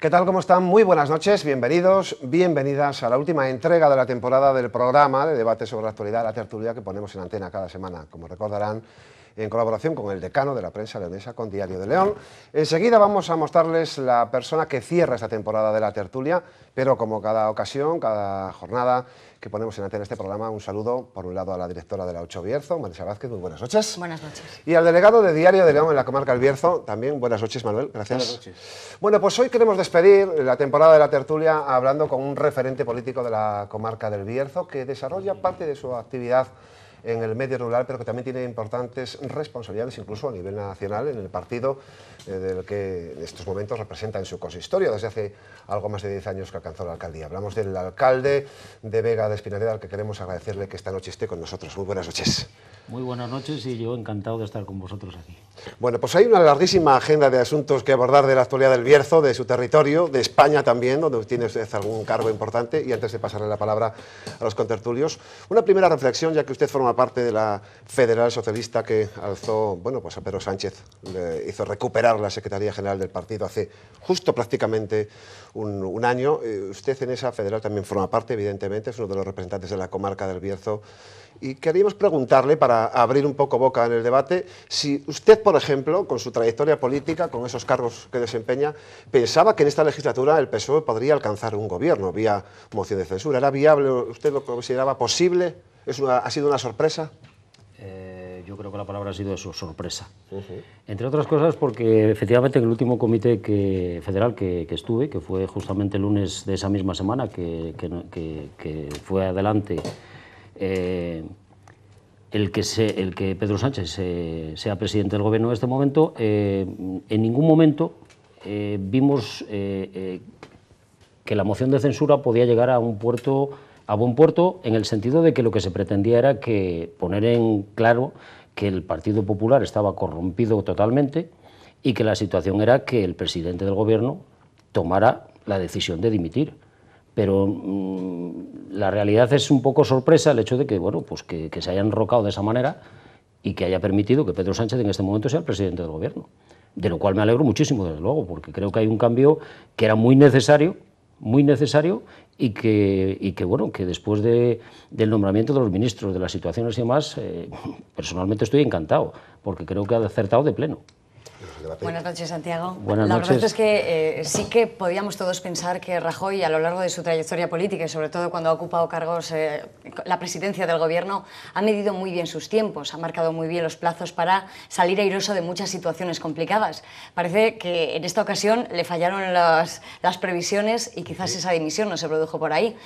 ¿Qué tal? ¿Cómo están? Muy buenas noches, bienvenidos, bienvenidas a la última entrega de la temporada del programa de debate sobre la actualidad, la tertulia que ponemos en antena cada semana. Como recordarán, en colaboración con el decano de la prensa leonesa, con Diario de León. Enseguida vamos a mostrarles la persona que cierra esta temporada de la tertulia, pero como cada ocasión, cada jornada que ponemos en antena este programa, un saludo por un lado a la directora de la Ocho Bierzo, Marisa Vázquez, muy buenas noches. Buenas noches. Y al delegado de Diario de León en la comarca del Bierzo, también buenas noches, Manuel, gracias. Buenas noches. Bueno, pues hoy queremos despedir la temporada de la tertulia hablando con un referente político de la comarca del Bierzo que desarrolla parte de su actividad en el medio rural, pero que también tiene importantes responsabilidades, incluso a nivel nacional, en el partido eh, del que en estos momentos representa en su consistorio, desde hace algo más de 10 años que alcanzó la alcaldía. Hablamos del alcalde de Vega de Espinareda, al que queremos agradecerle que esta noche esté con nosotros. Muy buenas noches. Muy buenas noches y yo encantado de estar con vosotros aquí. Bueno, pues hay una larguísima agenda de asuntos que abordar de la actualidad del Bierzo, de su territorio, de España también, donde tiene usted algún cargo importante. Y antes de pasarle la palabra a los contertulios, una primera reflexión, ya que usted forma parte de la Federal Socialista que alzó, bueno, pues a Pedro Sánchez, le hizo recuperar la Secretaría General del partido hace justo prácticamente un, un año. Eh, usted en esa Federal también forma parte, evidentemente, es uno de los representantes de la comarca del Bierzo y queríamos preguntarle, para abrir un poco boca en el debate, si usted, por ejemplo, con su trayectoria política, con esos cargos que desempeña, pensaba que en esta legislatura el PSOE podría alcanzar un gobierno vía moción de censura. ¿Era viable? ¿Usted lo consideraba posible? ¿Es una- ¿Ha sido una sorpresa? Eh, yo creo que la palabra ha sido eso, sorpresa. Entre otras cosas porque efectivamente en el último comité que- federal que, que estuve, que fue justamente el lunes de esa misma semana que, que fue adelante, eh, el, que se- el que Pedro Sánchez se- sea presidente del gobierno en este momento, eh, en ningún momento vimos que la moción de censura podía llegar a un puerto a buen puerto en el sentido de que lo que se pretendía era que poner en claro que el Partido Popular estaba corrompido totalmente y que la situación era que el presidente del gobierno tomara la decisión de dimitir. Pero mm, la realidad es un poco sorpresa el hecho de que, bueno, pues que, que se hayan enrocado de esa manera y que haya permitido que Pedro Sánchez en este momento sea el presidente del gobierno. De lo cual me alegro muchísimo, desde luego, porque creo que hay un cambio que era muy necesario, muy necesario, y que, y que bueno, que después de- del nombramiento de los ministros, de las situaciones y demás, eh, personalmente estoy encantado, porque creo que ha acertado de pleno. Buenas noches, Santiago. Buenas la noches. verdad es que eh, sí que podíamos todos pensar que Rajoy, a lo largo de su trayectoria política y sobre todo cuando ha ocupado cargos, eh, la presidencia del gobierno, ha medido muy bien sus tiempos, ha marcado muy bien los plazos para salir airoso de muchas situaciones complicadas. Parece que en esta ocasión le fallaron las, las previsiones y quizás esa dimisión no se produjo por ahí.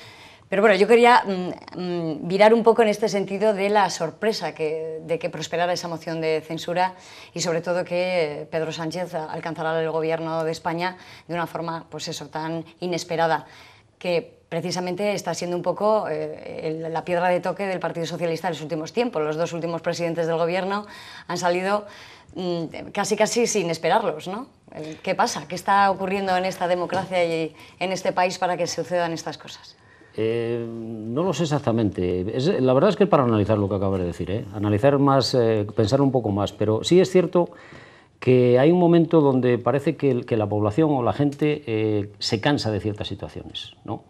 Pero bueno, yo quería mm, mm, virar un poco en este sentido de la sorpresa que, de que prosperara esa moción de censura y sobre todo que Pedro Sánchez alcanzara el gobierno de España de una forma, pues eso, tan inesperada, que precisamente está siendo un poco eh, la piedra de toque del Partido Socialista en los últimos tiempos. Los dos últimos presidentes del gobierno han salido mm, casi casi sin esperarlos, ¿no? Eh, ¿Qué pasa? ¿Qué está ocurriendo en esta democracia y en este país para que sucedan estas cosas? Eh, no lo sé exactamente. Es- la verdad es que para analizar lo que acabas de decir, ¿eh? analizar más, eh, pensar un poco más, pero sí es cierto que hay un momento donde parece que, que la población o la gente eh, se cansa de ciertas situaciones. ¿no?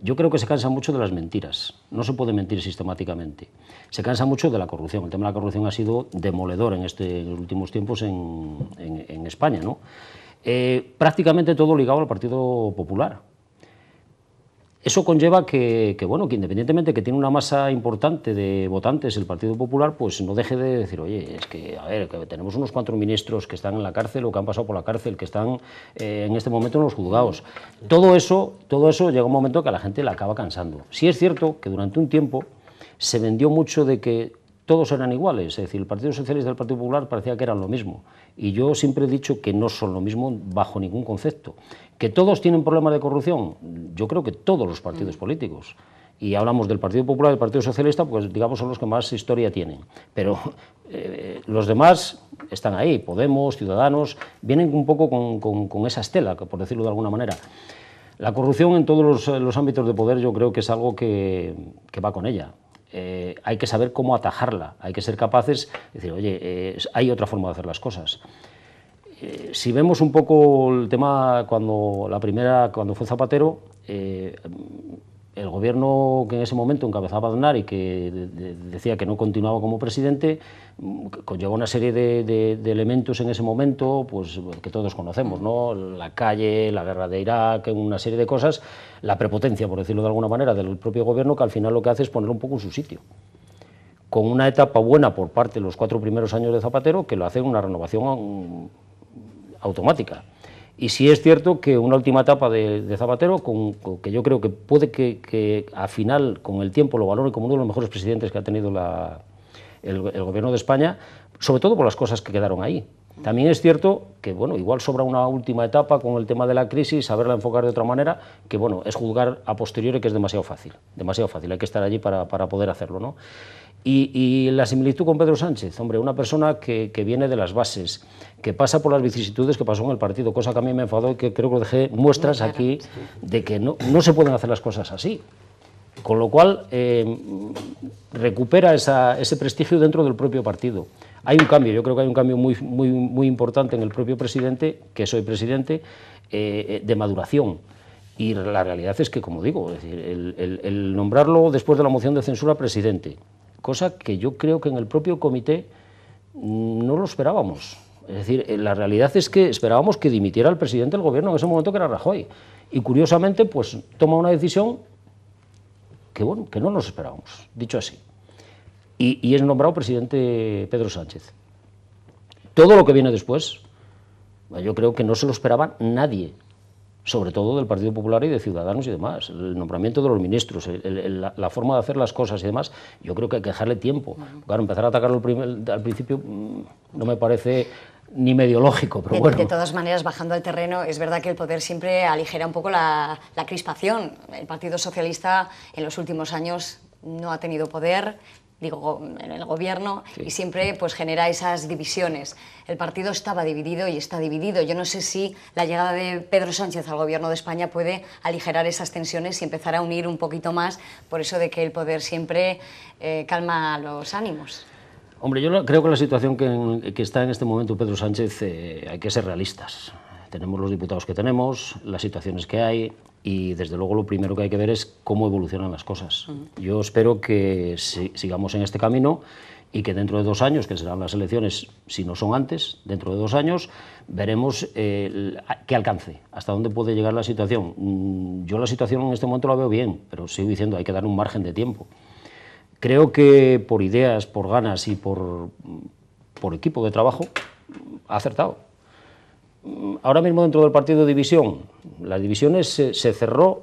Yo creo que se cansa mucho de las mentiras. No se puede mentir sistemáticamente. Se cansa mucho de la corrupción. El tema de la corrupción ha sido demoledor en, este, en los últimos tiempos en, en- en España. ¿no? Eh, prácticamente todo ligado al Partido Popular. Eso conlleva que, que, bueno, que independientemente que tiene una masa importante de votantes el Partido Popular, pues no deje de decir, oye, es que, a ver, que tenemos unos cuatro ministros que están en la cárcel o que han pasado por la cárcel, que están eh, en este momento en los juzgados. Todo eso, todo eso llega un momento que a la gente le acaba cansando. Sí es cierto que durante un tiempo se vendió mucho de que todos eran iguales, es decir, el Partido Socialista y el Partido Popular parecía que eran lo mismo. Y yo siempre he dicho que no son lo mismo bajo ningún concepto. ¿Que todos tienen problemas de corrupción? Yo creo que todos los partidos políticos. Y hablamos del Partido Popular y del Partido Socialista, pues digamos son los que más historia tienen. Pero eh, los demás están ahí, Podemos, Ciudadanos, vienen un poco con, con- con esa estela, por decirlo de alguna manera. La corrupción en todos los, eh, los ámbitos de poder yo creo que es algo que, que va con ella. Eh, hay que saber cómo atajarla, hay que ser capaces de decir, oye, eh, hay otra forma de hacer las cosas. Eh, si vemos un poco el tema cuando la primera, cuando fue Zapatero, eh, el gobierno que en ese momento encabezaba Aznar y que decía que no continuaba como presidente, mm, conllevó una serie de, elementos en ese momento pues, que todos conocemos, ¿no? la calle, la guerra de Irak, una serie de cosas, la prepotencia, por decirlo de alguna manera, del propio gobierno que al final lo que hace es poner un poco en su sitio con una etapa buena por parte de los cuatro primeros años de Zapatero, que lo hace una renovación automática. Y sí es cierto que una última etapa de, Zapatero, con, que yo creo que puede que, que, a final, con el tiempo, lo valore como uno de los mejores presidentes que ha tenido el, gobierno de España, sobre todo por las cosas que quedaron ahí. También es cierto que, bueno, igual sobra una última etapa con el tema de la crisis, saberla enfocar de otra manera, que, bueno, es juzgar a posteriori que es demasiado fácil, demasiado fácil, hay que estar allí para, para poder hacerlo, ¿no? Y, la similitud con Pedro Sánchez, hombre, una persona que, viene de las bases, que pasa por las vicisitudes que pasó en el partido, cosa que a mí me enfadó y que creo que dejé muestras aquí de que no, no, se pueden hacer las cosas así. Con lo cual, eh, recupera ese prestigio dentro del propio partido. Hay un cambio, yo creo que hay un cambio muy, muy, muy importante en el propio presidente, que soy presidente, eh, de maduración. Y la realidad es que, como digo, el nombrarlo después de la moción de censura presidente, cosa que yo creo que en el propio comité no lo esperábamos. Es decir, eh, la realidad es que esperábamos que dimitiera el presidente del gobierno en ese momento que era Rajoy. Y curiosamente, pues toma una decisión que, bueno, que no nos esperábamos, dicho así. Y, y es nombrado presidente Pedro Sánchez. Todo lo que viene después, yo creo que no se lo esperaba nadie sobre todo del Partido Popular y de Ciudadanos y demás. El nombramiento de los ministros, la, forma de hacer las cosas y demás, yo creo que hay que dejarle tiempo. Claro, empezar a atacarlo al principio mm, no me parece ni medio lógico, pero de, bueno. De todas maneras, bajando al terreno, es verdad que el poder siempre aligera un poco la, la crispación. El Partido Socialista en los últimos años no ha tenido poder, digo, en el gobierno y siempre pues genera esas divisiones. El partido estaba dividido y está dividido. Yo no sé si la llegada de Pedro Sánchez al gobierno de España puede aligerar esas tensiones y empezar a unir un poquito más por eso de que el poder siempre eh, calma los ánimos. Hombre, yo creo que la situación que, que está en este momento Pedro Sánchez eh, hay que ser realistas. Tenemos los diputados que tenemos, las situaciones que hay, y desde luego lo primero que hay que ver es cómo evolucionan las cosas. Yo espero que sigamos en este camino y que dentro de dos años, que serán las elecciones, si no son antes, dentro de dos años, veremos eh, qué alcance, hasta dónde puede llegar la situación. Mm, yo la situación en este momento la veo bien, pero sigo diciendo, hay que dar un margen de tiempo. Creo que por ideas, por ganas y por, por equipo de trabajo, ha acertado ahora mismo dentro del partido de división, las divisiones se, cerró,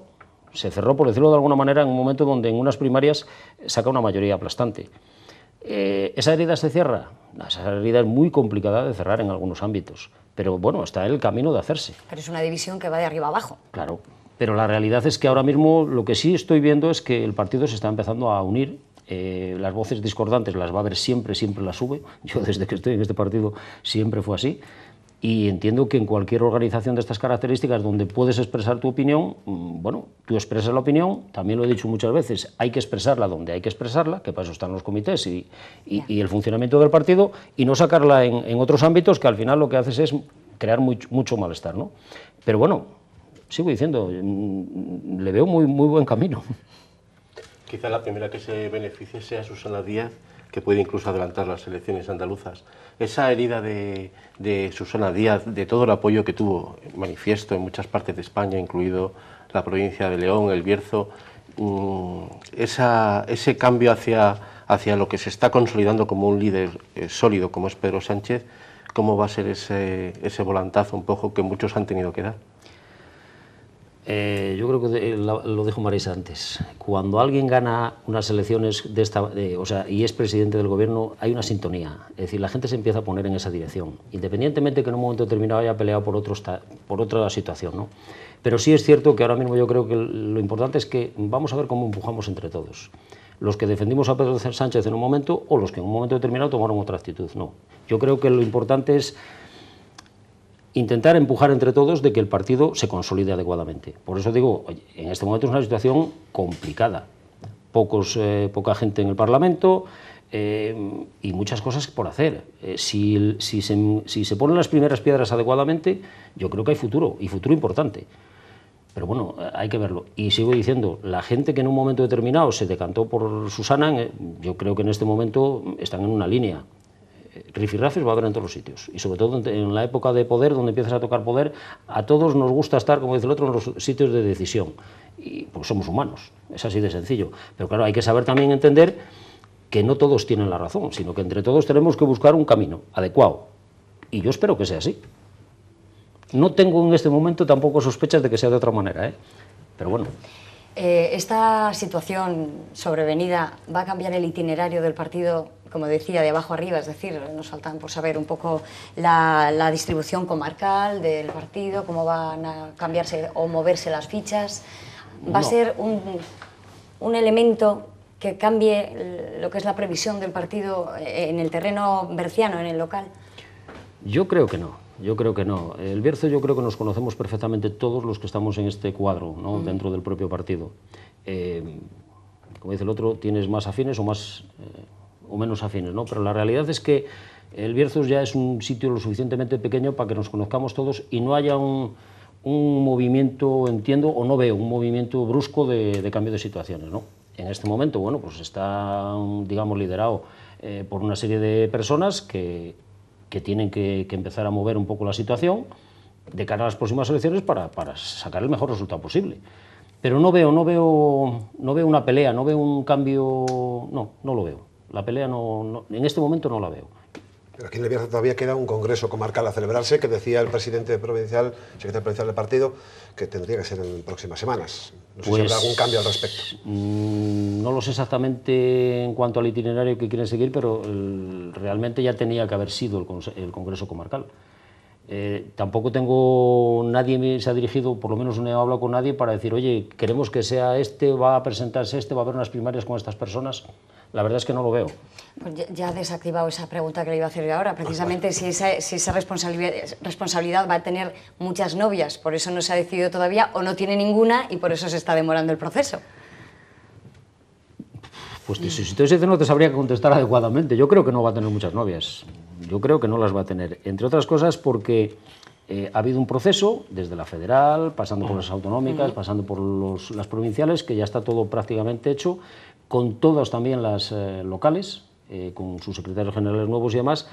se cerró, por decirlo de alguna manera, en un momento donde en unas primarias saca una mayoría aplastante. Eh, ¿Esa herida se cierra? Esa herida es muy complicada de cerrar en algunos ámbitos, pero bueno, está en el camino de hacerse. Pero es una división que va de arriba abajo. Claro, pero la realidad es que ahora mismo lo que sí estoy viendo es que el partido se está empezando a unir eh, las voces discordantes las va a ver siempre, siempre las sube. Yo desde que estoy en este partido siempre fue así. Y entiendo que en cualquier organización de estas características donde puedes expresar tu opinión, mm, bueno, tú expresas la opinión, también lo he dicho muchas veces, hay que expresarla donde hay que expresarla, que para eso están los comités y, y, el funcionamiento del partido, y no sacarla en, otros ámbitos que al final lo que haces es crear mucho malestar. ¿no? Pero bueno, sigo diciendo, mm, le veo muy, muy buen camino. Quizá la primera que se beneficie sea Susana Díaz, que puede incluso adelantar las elecciones andaluzas. Esa herida de, Susana Díaz, de todo el apoyo que tuvo manifiesto en muchas partes de España, incluido la provincia de León, el Bierzo, mm, ese cambio hacia, hacia lo que se está consolidando como un líder eh, sólido como es Pedro Sánchez, ¿cómo va a ser ese, ese volantazo un poco que muchos han tenido que dar? Eh, yo creo que lo dijo Marisa antes. Cuando alguien gana unas elecciones de esta, o sea, y es presidente del gobierno, hay una sintonía. Es decir, la gente se empieza a poner en esa dirección, independientemente que en un momento determinado haya peleado por, otro, por otra situación. ¿no? Pero sí es cierto que ahora mismo yo creo que lo importante es que vamos a ver cómo empujamos entre todos. Los que defendimos a Pedro Sánchez en un momento o los que en un momento determinado tomaron otra actitud. No. Yo creo que lo importante es intentar empujar entre todos de que el partido se consolide adecuadamente. Por eso digo, en este momento es una situación complicada. Pocos, eh, poca gente en el Parlamento, eh, y muchas cosas por hacer. Eh, si, si, se, si se ponen las primeras piedras adecuadamente, yo creo que hay futuro, y futuro importante. Pero bueno, hay que verlo. Y sigo diciendo, la gente que en un momento determinado se decantó por Susana, yo creo que en este momento están en una línea. Rifirrafes va a haber en todos los sitios. Y sobre todo en la época de poder, donde empiezas a tocar poder, a todos nos gusta estar, como dice el otro, en los sitios de decisión. Y pues somos humanos, es así de sencillo. Pero claro, hay que saber también entender que no todos tienen la razón, sino que entre todos tenemos que buscar un camino adecuado. Y yo espero que sea así. No tengo en este momento tampoco sospechas de que sea de otra manera, ¿eh? pero bueno. Eh, esta situación sobrevenida va a cambiar el itinerario del partido, como decía, de abajo arriba, es decir, nos faltan por saber un poco la, distribución comarcal del partido, cómo van a cambiarse o moverse las fichas. ¿Va a ser un, un elemento que cambie lo que es la previsión del partido en el terreno berciano, en el local? Yo creo que no. Yo creo que no. El Bierzo yo creo que nos conocemos perfectamente todos los que estamos en este cuadro, ¿no? dentro del propio partido. Eh, como dice el otro, tienes más afines o, más, eh, o menos afines, ¿no? pero la realidad es que el Bierzo ya es un sitio lo suficientemente pequeño para que nos conozcamos todos y no haya un, un movimiento, entiendo, o no veo un movimiento brusco de, de, cambio de situaciones. ¿no? En este momento, bueno, pues está, digamos, liderado eh, por una serie de personas que que tienen que, empezar a mover un poco la situación de cara a las próximas elecciones para, sacar el mejor resultado posible. Pero no veo, no veo, no veo una pelea, no veo un cambio, no, no lo veo. La pelea no, en este momento no la veo. Pero aquí en el Bierzo todavía queda un congreso comarcal a celebrarse que decía el presidente provincial, secretario provincial del partido, que tendría que ser en próximas semanas. No sé si habrá pues, algún cambio al respecto. Mm, no lo sé exactamente en cuanto al itinerario que quieren seguir, pero realmente ya tenía que haber sido el, congreso comarcal. Eh, tampoco tengo, nadie se ha dirigido, por lo menos no he hablado con nadie para decir, oye, queremos que sea este, va a presentarse este, va a haber unas primarias con estas personas. La verdad es que no lo veo. Pues ya, ha desactivado esa pregunta que le iba a hacer yo ahora, precisamente si esa, si esa responsabilidad, responsabilidad, va a tener muchas novias, por eso no se ha decidido todavía, o no tiene ninguna y por eso se está demorando el proceso. Pues si usted dice no te sabría contestar adecuadamente. Yo creo que no va a tener muchas novias. Yo creo que no las va a tener. Entre otras cosas porque eh, ha habido un proceso desde la federal, pasando por las autonómicas, pasando por las provinciales, que ya está todo prácticamente hecho con todas también las eh, locales, eh, con sus secretarios generales nuevos y demás.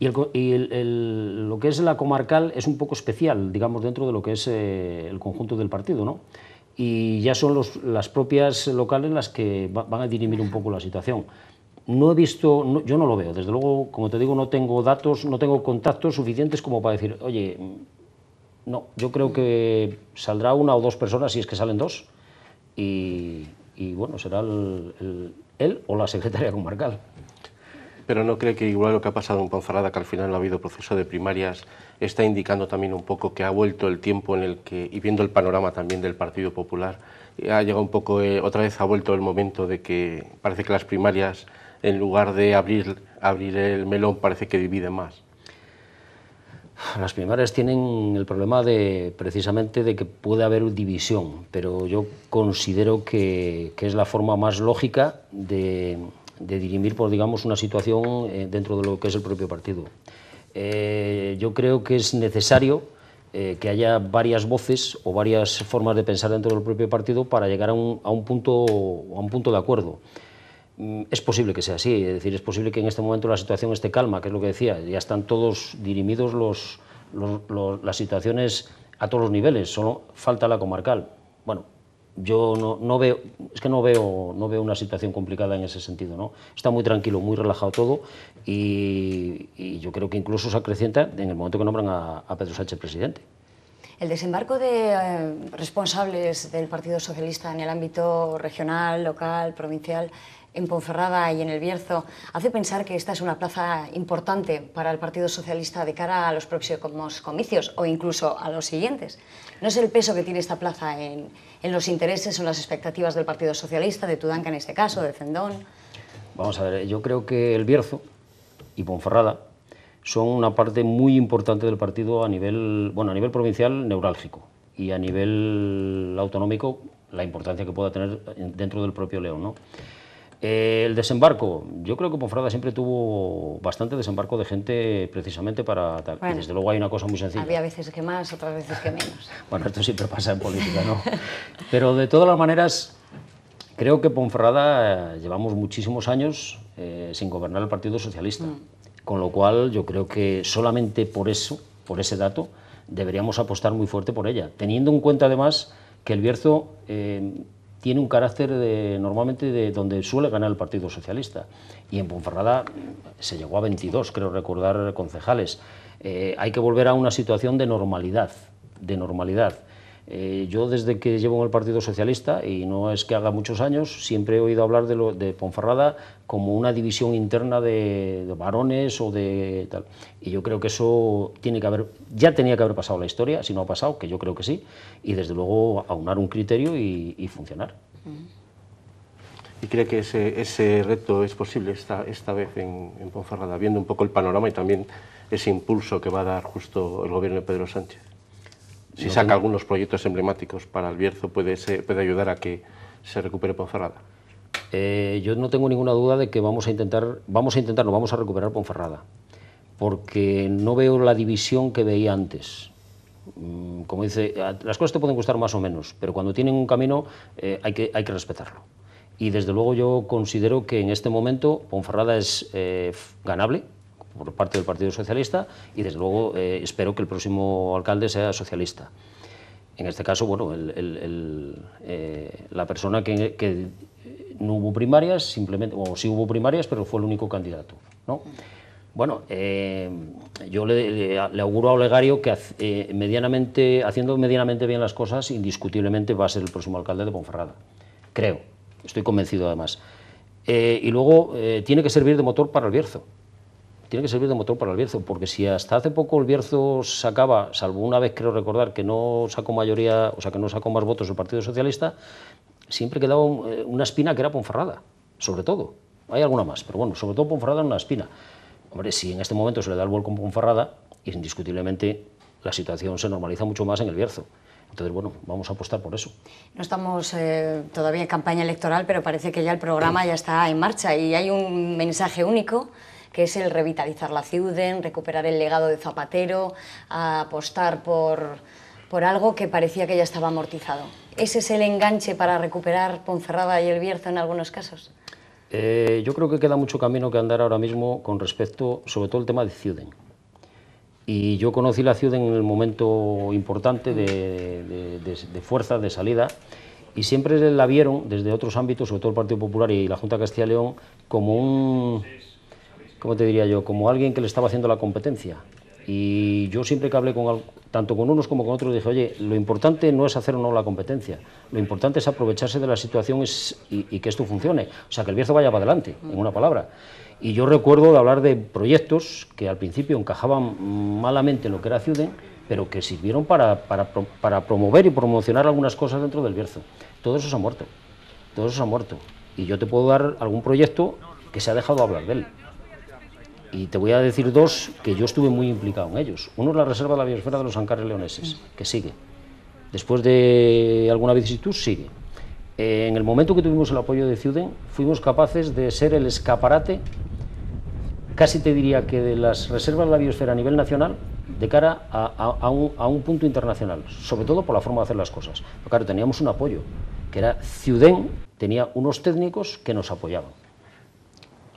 Y, lo que es la comarcal es un poco especial, digamos, dentro de lo que es eh, el conjunto del partido, ¿no? Y ya son las propias locales las que van a dirimir un poco la situación. No he visto, yo no lo veo, desde luego, como te digo, no tengo datos, no tengo contactos suficientes como para decir, oye, no, yo creo que saldrá una o dos personas, si es que salen dos, y, y bueno, será él o la secretaria comarcal. Pero no cree que igual lo que ha pasado en Ponferrada, que al final no ha habido proceso de primarias, está indicando también un poco que ha vuelto el tiempo en el que, y viendo el panorama también del Partido Popular, ha llegado un poco, eh, otra vez ha vuelto el momento de que parece que las primarias, en lugar de abrir, abrir el melón, parece que dividen más. Las primarias tienen el problema de precisamente de que puede haber división, pero yo considero que, es la forma más lógica de, dirimir por digamos una situación eh, dentro de lo que es el propio partido. Eh, yo creo que es necesario eh, que haya varias voces o varias formas de pensar dentro del propio partido para llegar a un, a un punto, a un punto de acuerdo. Mm, es posible que sea así, es decir, es posible que en este momento la situación esté calma, que es lo que decía, ya están todos dirimidos las situaciones a todos los niveles, solo falta la comarcal. Bueno, yo no, veo, es que no veo, no veo una situación complicada en ese sentido, ¿no? Está muy tranquilo, muy relajado todo y, yo creo que incluso se acrecienta en el momento que nombran a, Pedro Sánchez presidente. El desembarco de eh, responsables del Partido Socialista en el ámbito regional, local, provincial, en Ponferrada y en el Bierzo hace pensar que esta es una plaza importante para el Partido Socialista de cara a los próximos comicios o incluso a los siguientes. ¿No es el peso que tiene esta plaza en, los intereses o en las expectativas del Partido Socialista, de Tudanca en este caso, de Cendón? Vamos a ver, yo creo que el Bierzo y Ponferrada son una parte muy importante del partido a nivel, bueno, a nivel provincial neurálgico y a nivel autonómico la importancia que pueda tener dentro del propio León. ¿no? Eh, el desembarco, yo creo que Ponferrada siempre tuvo bastante desembarco de gente precisamente para tal. y desde luego hay una cosa muy sencilla. Había veces que más, otras veces que menos. bueno, esto siempre pasa en política, ¿no? Pero de todas las maneras, creo que Ponferrada eh, llevamos muchísimos años eh, sin gobernar el Partido Socialista. Mm. Con lo cual yo creo que solamente por eso, por ese dato, deberíamos apostar muy fuerte por ella, teniendo en cuenta además que el Bierzo tiene un carácter de, normalmente de donde suele ganar el Partido Socialista. Y en Ponferrada se llegó a 22, creo recordar, concejales. Eh, hay que volver a una situación de normalidad, de normalidad. Eh, yo desde que llevo en el Partido Socialista, y no es que haga muchos años, siempre he oído hablar de, lo, de Ponferrada como una división interna de, varones o de tal. Y yo creo que eso tiene que haber, ya tenía que haber pasado la historia, si no ha pasado, que yo creo que sí, y desde luego aunar un criterio y, funcionar. ¿Y cree que ese, reto es posible esta, esta vez en, en Ponferrada, viendo un poco el panorama y también ese impulso que va a dar justo el gobierno de Pedro Sánchez? Si saca algunos proyectos emblemáticos para el Bierzo, puede, puede ayudar a que se recupere Ponferrada. Eh, yo no tengo ninguna duda de que vamos a intentar, vamos a intentar, no vamos a recuperar Ponferrada, porque no veo la división que veía antes. Mm, como dice, las cosas te pueden gustar más o menos, pero cuando tienen un camino eh, hay, que, hay que respetarlo. Y desde luego yo considero que en este momento Ponferrada es eh, ganable, por parte del Partido Socialista y desde luego eh, espero que el próximo alcalde sea socialista. En este caso, bueno, eh, la persona que, no hubo primarias, simplemente, o sí hubo primarias, pero fue el único candidato. ¿no? Bueno, eh, yo le, auguro a Olegario que medianamente, haciendo medianamente bien las cosas, indiscutiblemente va a ser el próximo alcalde de Ponferrada. Creo, estoy convencido además. y luego tiene que servir de motor para el Bierzo tiene que servir de motor para el Bierzo, porque si hasta hace poco el Bierzo sacaba, salvo una vez creo recordar que no sacó mayoría, o sea que no sacó más votos el Partido Socialista, siempre quedaba eh, una espina que era Ponferrada, sobre todo. Hay alguna más, pero bueno, sobre todo Ponferrada en una espina. Hombre, si en este momento se le da el vuelco a Ponferrada, indiscutiblemente la situación se normaliza mucho más en el Bierzo. Entonces, bueno, vamos a apostar por eso. No estamos eh, todavía en campaña electoral, pero parece que ya el programa ya está en marcha y hay un mensaje único que es el revitalizar la ciudad, recuperar el legado de Zapatero, apostar por, por algo que parecía que ya estaba amortizado. ¿Ese es el enganche para recuperar Ponferrada y el Bierzo en algunos casos? Eh, yo creo que queda mucho camino que andar ahora mismo con respecto, sobre todo, el tema de Ciuden. Y yo conocí la ciudad en el momento importante de, de, fuerza, de salida, y siempre la vieron desde otros ámbitos, sobre todo el Partido Popular y la Junta de Castilla y León, como un, ¿cómo te diría yo? Como alguien que le estaba haciendo la competencia. Y yo siempre que hablé con, tanto con unos como con otros dije, oye, lo importante no es hacer o no la competencia, lo importante es aprovecharse de la situación y, que esto funcione, o sea, que el Bierzo vaya para adelante, en una palabra. Y yo recuerdo de hablar de proyectos que al principio encajaban malamente en lo que era Ciuden, pero que sirvieron para, para, promover y promocionar algunas cosas dentro del Bierzo. Todo eso se ha muerto, todo eso se ha muerto. Y yo te puedo dar algún proyecto que se ha dejado hablar de él. Y te voy a decir dos que yo estuve muy implicado en ellos. Uno es la Reserva de la Biosfera de los Ancares Leoneses, mm. que sigue. Después de alguna vicisitud, sigue. Eh, en el momento que tuvimos el apoyo de Ciuden, fuimos capaces de ser el escaparate, casi te diría que de las reservas de la biosfera a nivel nacional, de cara a, un, a un, punto internacional, sobre todo por la forma de hacer las cosas. Pero claro, teníamos un apoyo, que era Ciuden, tenía unos técnicos que nos apoyaban.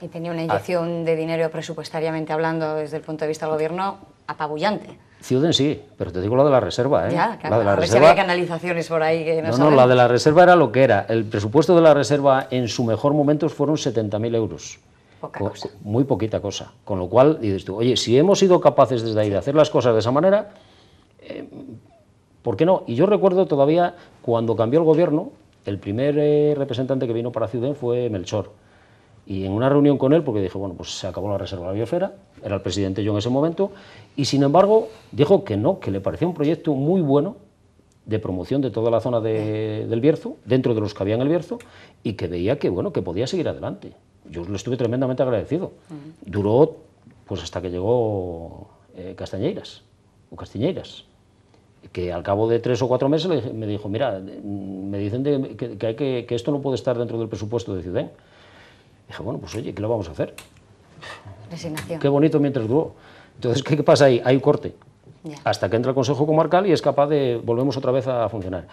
Y tenía una inyección de dinero presupuestariamente hablando desde el punto de vista del gobierno apabullante. Ciuden sí, pero te digo lo de la reserva. ¿eh? Ya, claro, la de la a reserva... ver si había canalizaciones por ahí que no No, no, la de la reserva era lo que era. El presupuesto de la reserva en su mejor momento fueron 70.000 euros. Poca cosa. Muy poquita cosa. Con lo cual, dices tú, oye, si hemos sido capaces desde ahí de hacer las cosas de esa manera, eh, ¿por qué no? Y yo recuerdo todavía cuando cambió el gobierno, el primer eh, representante que vino para Ciuden fue Melchor y en una reunión con él, porque dije, bueno, pues se acabó la reserva de la biosfera, era el presidente yo en ese momento, y sin embargo dijo que no, que le parecía un proyecto muy bueno de promoción de toda la zona del Bierzo, dentro de los que había en el Bierzo, y que veía que, bueno, que podía seguir adelante. Yo le estuve tremendamente agradecido. Duró pues hasta que llegó eh, Castañeiras, o Castiñeiras, que al cabo de tres o cuatro meses me dijo, mira, me dicen que, hay que, que, esto no puede estar dentro del presupuesto de Ciudad Dije, bueno, pues oye, ¿qué le vamos a hacer? Resignación. Qué bonito mientras duró. Entonces, ¿qué, qué pasa ahí? Hay un corte. Hasta que entra el Consejo Comarcal y es capaz de, volvemos otra vez a funcionar.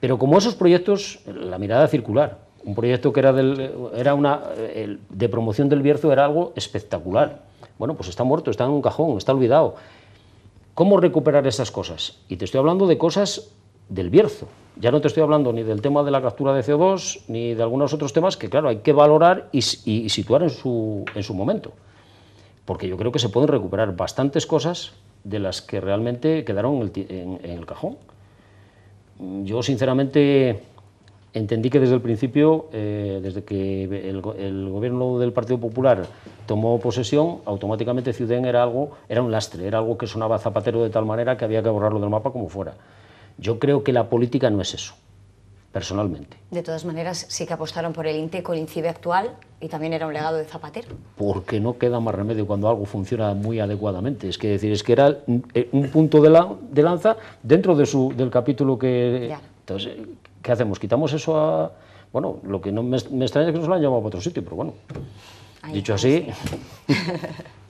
Pero como esos proyectos, la mirada circular, un proyecto que era, del, era una, el- de promoción del Bierzo era algo espectacular. Bueno, pues está muerto, está en un cajón, está olvidado. ¿Cómo recuperar esas cosas? Y te estoy hablando de cosas del Bierzo. Ya no te estoy hablando ni del tema de la captura de CO2, ni de algunos otros temas que, claro, hay que valorar y, situar en su, su momento. Porque yo creo que se pueden recuperar bastantes cosas de las que realmente quedaron en el, cajón. Yo, sinceramente, entendí que desde el principio, eh, desde que el, go- el gobierno del Partido Popular tomó posesión, automáticamente Ciudén era algo, era un lastre, era algo que sonaba zapatero de tal manera que había que borrarlo del mapa como fuera. Yo creo que la política no es eso, personalmente. De todas maneras, sí que apostaron por el INTECO, el INCIBE actual, y también era un legado de Zapatero. porque no queda más remedio cuando algo funciona muy adecuadamente. Es que decir, es que era un, eh, un punto de, la- de lanza dentro de su, del capítulo que... Ya. Entonces, ¿qué hacemos? ¿Quitamos eso a...? Bueno, lo que no me, me extraña es que nos lo han llevado a otro sitio, pero bueno, Ahí dicho así, sí.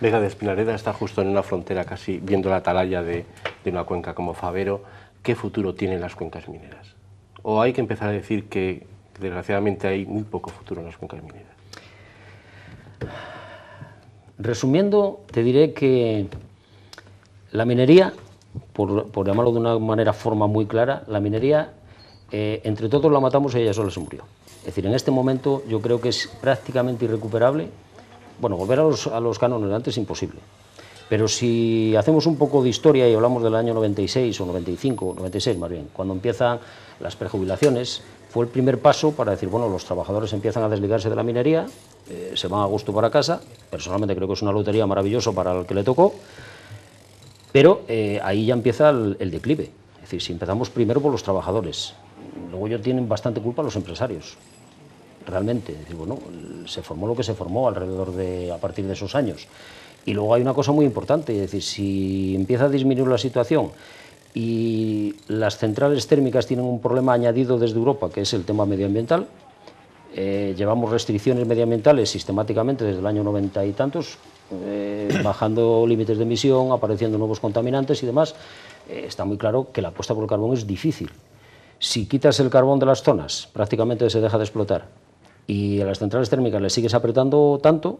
Vega de Espinareda está justo en una frontera casi viendo la atalaya de, una cuenca como Favero. ¿Qué futuro tienen las cuencas mineras? ¿O hay que empezar a decir que desgraciadamente hay muy poco futuro en las cuencas mineras? Resumiendo, te diré que la minería, por, por llamarlo de una manera forma muy clara, la minería, eh, entre todos la matamos y ella sola se murió. Es decir, en este momento yo creo que es prácticamente irrecuperable. Bueno, volver a los, a los cánones de antes es imposible. Pero si hacemos un poco de historia y hablamos del año 96 o 95, 96 más bien, cuando empiezan las prejubilaciones, fue el primer paso para decir, bueno, los trabajadores empiezan a desligarse de la minería, eh, se van a gusto para casa, personalmente creo que es una lotería maravillosa para el que le tocó, pero eh, ahí ya empieza el, declive. Es decir, si empezamos primero por los trabajadores, luego ya tienen bastante culpa los empresarios, realmente. Es decir, bueno, se formó lo que se formó alrededor de, a partir de esos años. Y luego hay una cosa muy importante, es decir, si empieza a disminuir la situación y las centrales térmicas tienen un problema añadido desde Europa, que es el tema medioambiental, eh, llevamos restricciones medioambientales sistemáticamente desde el año 90 y tantos, eh, bajando límites de emisión, apareciendo nuevos contaminantes y demás. Eh, está muy claro que la apuesta por el carbón es difícil. Si quitas el carbón de las zonas, prácticamente se deja de explotar y a las centrales térmicas le sigues apretando tanto,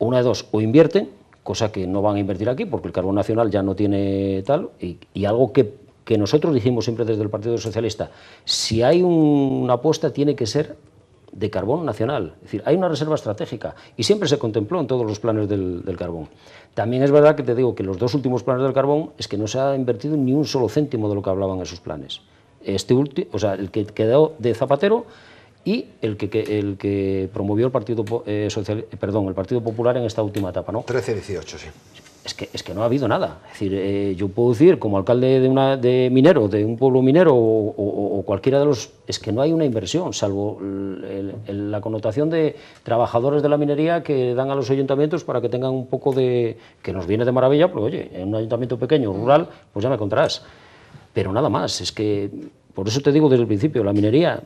una de dos, o invierten, cosa que no van a invertir aquí porque el carbón nacional ya no tiene tal, y, algo que, que nosotros dijimos siempre desde el Partido Socialista, si hay un- una apuesta tiene que ser de carbón nacional, es decir, hay una reserva estratégica y siempre se contempló en todos los planes del, del carbón. También es verdad que te digo que los dos últimos planes del carbón es que no se ha invertido ni un solo céntimo de lo que hablaban esos planes. Este último, o sea, el que quedó de Zapatero y el que, que- el que promovió el Partido, eh, Social- eh, perdón, el Partido Popular en esta última etapa. ¿no? 13-18, sí. Es que, es que no ha habido nada. Es decir, eh, yo puedo decir, como alcalde de, una, de minero, de un pueblo minero o, o- o cualquiera de los... Es que no hay una inversión, salvo el- el- el- la connotación de trabajadores de la minería que dan a los ayuntamientos para que tengan un poco de... que nos viene de maravilla, porque oye, en un ayuntamiento pequeño, rural, pues ya me contarás. Pero nada más, es que... Por eso te digo desde el principio, la minería,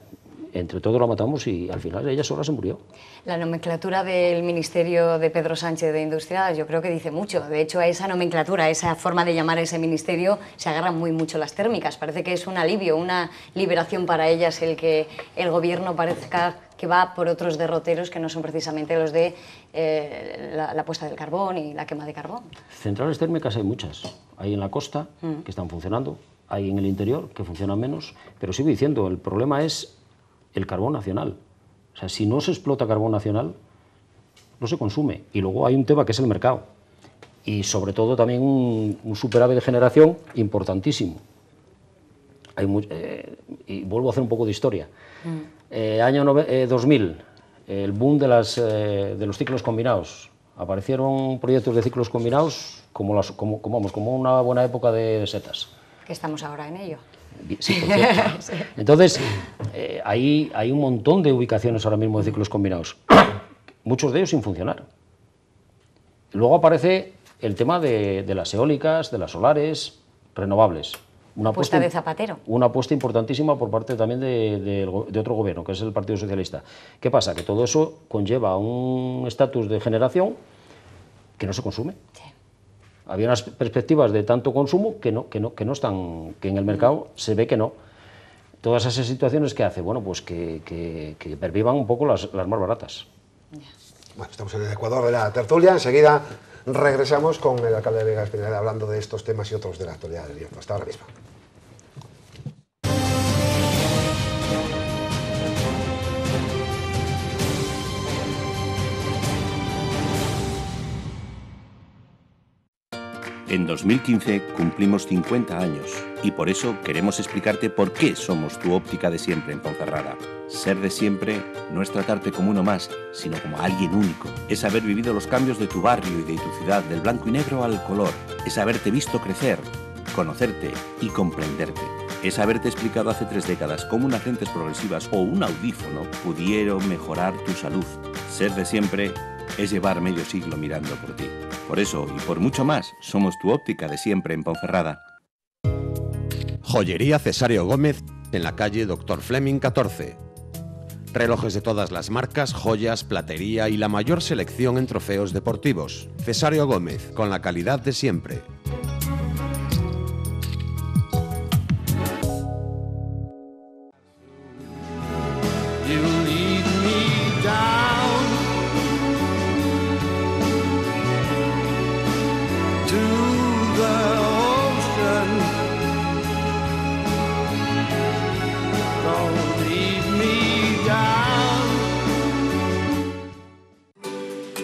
entre todos la matamos y al final ella sola se murió. La nomenclatura del Ministerio de Pedro Sánchez de Industria yo creo que dice mucho. De hecho, a esa nomenclatura, a esa forma de llamar a ese ministerio, se agarran muy mucho las térmicas. Parece que es un alivio, una liberación para ellas el que el gobierno parezca que va por otros derroteros que no son precisamente los de eh, la, la puesta del carbón y la quema de carbón. Centrales térmicas hay muchas. Hay en la costa, que están funcionando, hay en el interior, que funcionan menos, pero sigo diciendo, el problema es el carbón nacional. O sea, si no se explota carbón nacional, no se consume. Y luego hay un tema que es el mercado. Y sobre todo también un, un superávit de generación importantísimo. Hay eh, y vuelvo a hacer un poco de historia. Eh, año eh, 2000, el boom de, las, eh, de los ciclos combinados. Aparecieron proyectos de ciclos combinados como, las, como, como, vamos, como una buena época de setas. Que estamos ahora en ello. Sí, por cierto. Entonces, eh, hay un montón de ubicaciones ahora mismo de ciclos combinados, muchos de ellos sin funcionar. Luego aparece el tema de, de las eólicas, de las solares, renovables. una apuesta, de Zapatero. Una apuesta importantísima por parte también de, otro gobierno, que es el Partido Socialista. ¿Qué pasa? Que todo eso conlleva un estatus de generación que no se consume. Había unas perspectivas de tanto consumo que no, que no, que no están, que en el mercado se ve que no. Todas esas situaciones que hace, bueno, pues que, que, pervivan un poco las, las más baratas. Bueno, estamos en el Ecuador de la tertulia, enseguida regresamos con el alcalde de Vega Espinal hablando de estos temas y otros de la actualidad del. Hasta ahora mismo. En 2015 cumplimos 50 años y por eso queremos explicarte por qué somos tu óptica de siempre en Ponferrada. Ser de siempre no es tratarte como uno más, sino como alguien único. Es haber vivido los cambios de tu barrio y de tu ciudad, del blanco y negro al color. Es haberte visto crecer, conocerte y comprenderte. Es haberte explicado hace tres décadas cómo unas lentes progresivas o un audífono pudieron mejorar tu salud. Ser de siempre es llevar medio siglo mirando por ti. Por eso y por mucho más, somos tu óptica de siempre en Ponferrada. Joyería Cesario Gómez en la calle Dr. Fleming 14. Relojes de todas las marcas, joyas, platería y la mayor selección en trofeos deportivos. Cesario Gómez, con la calidad de siempre.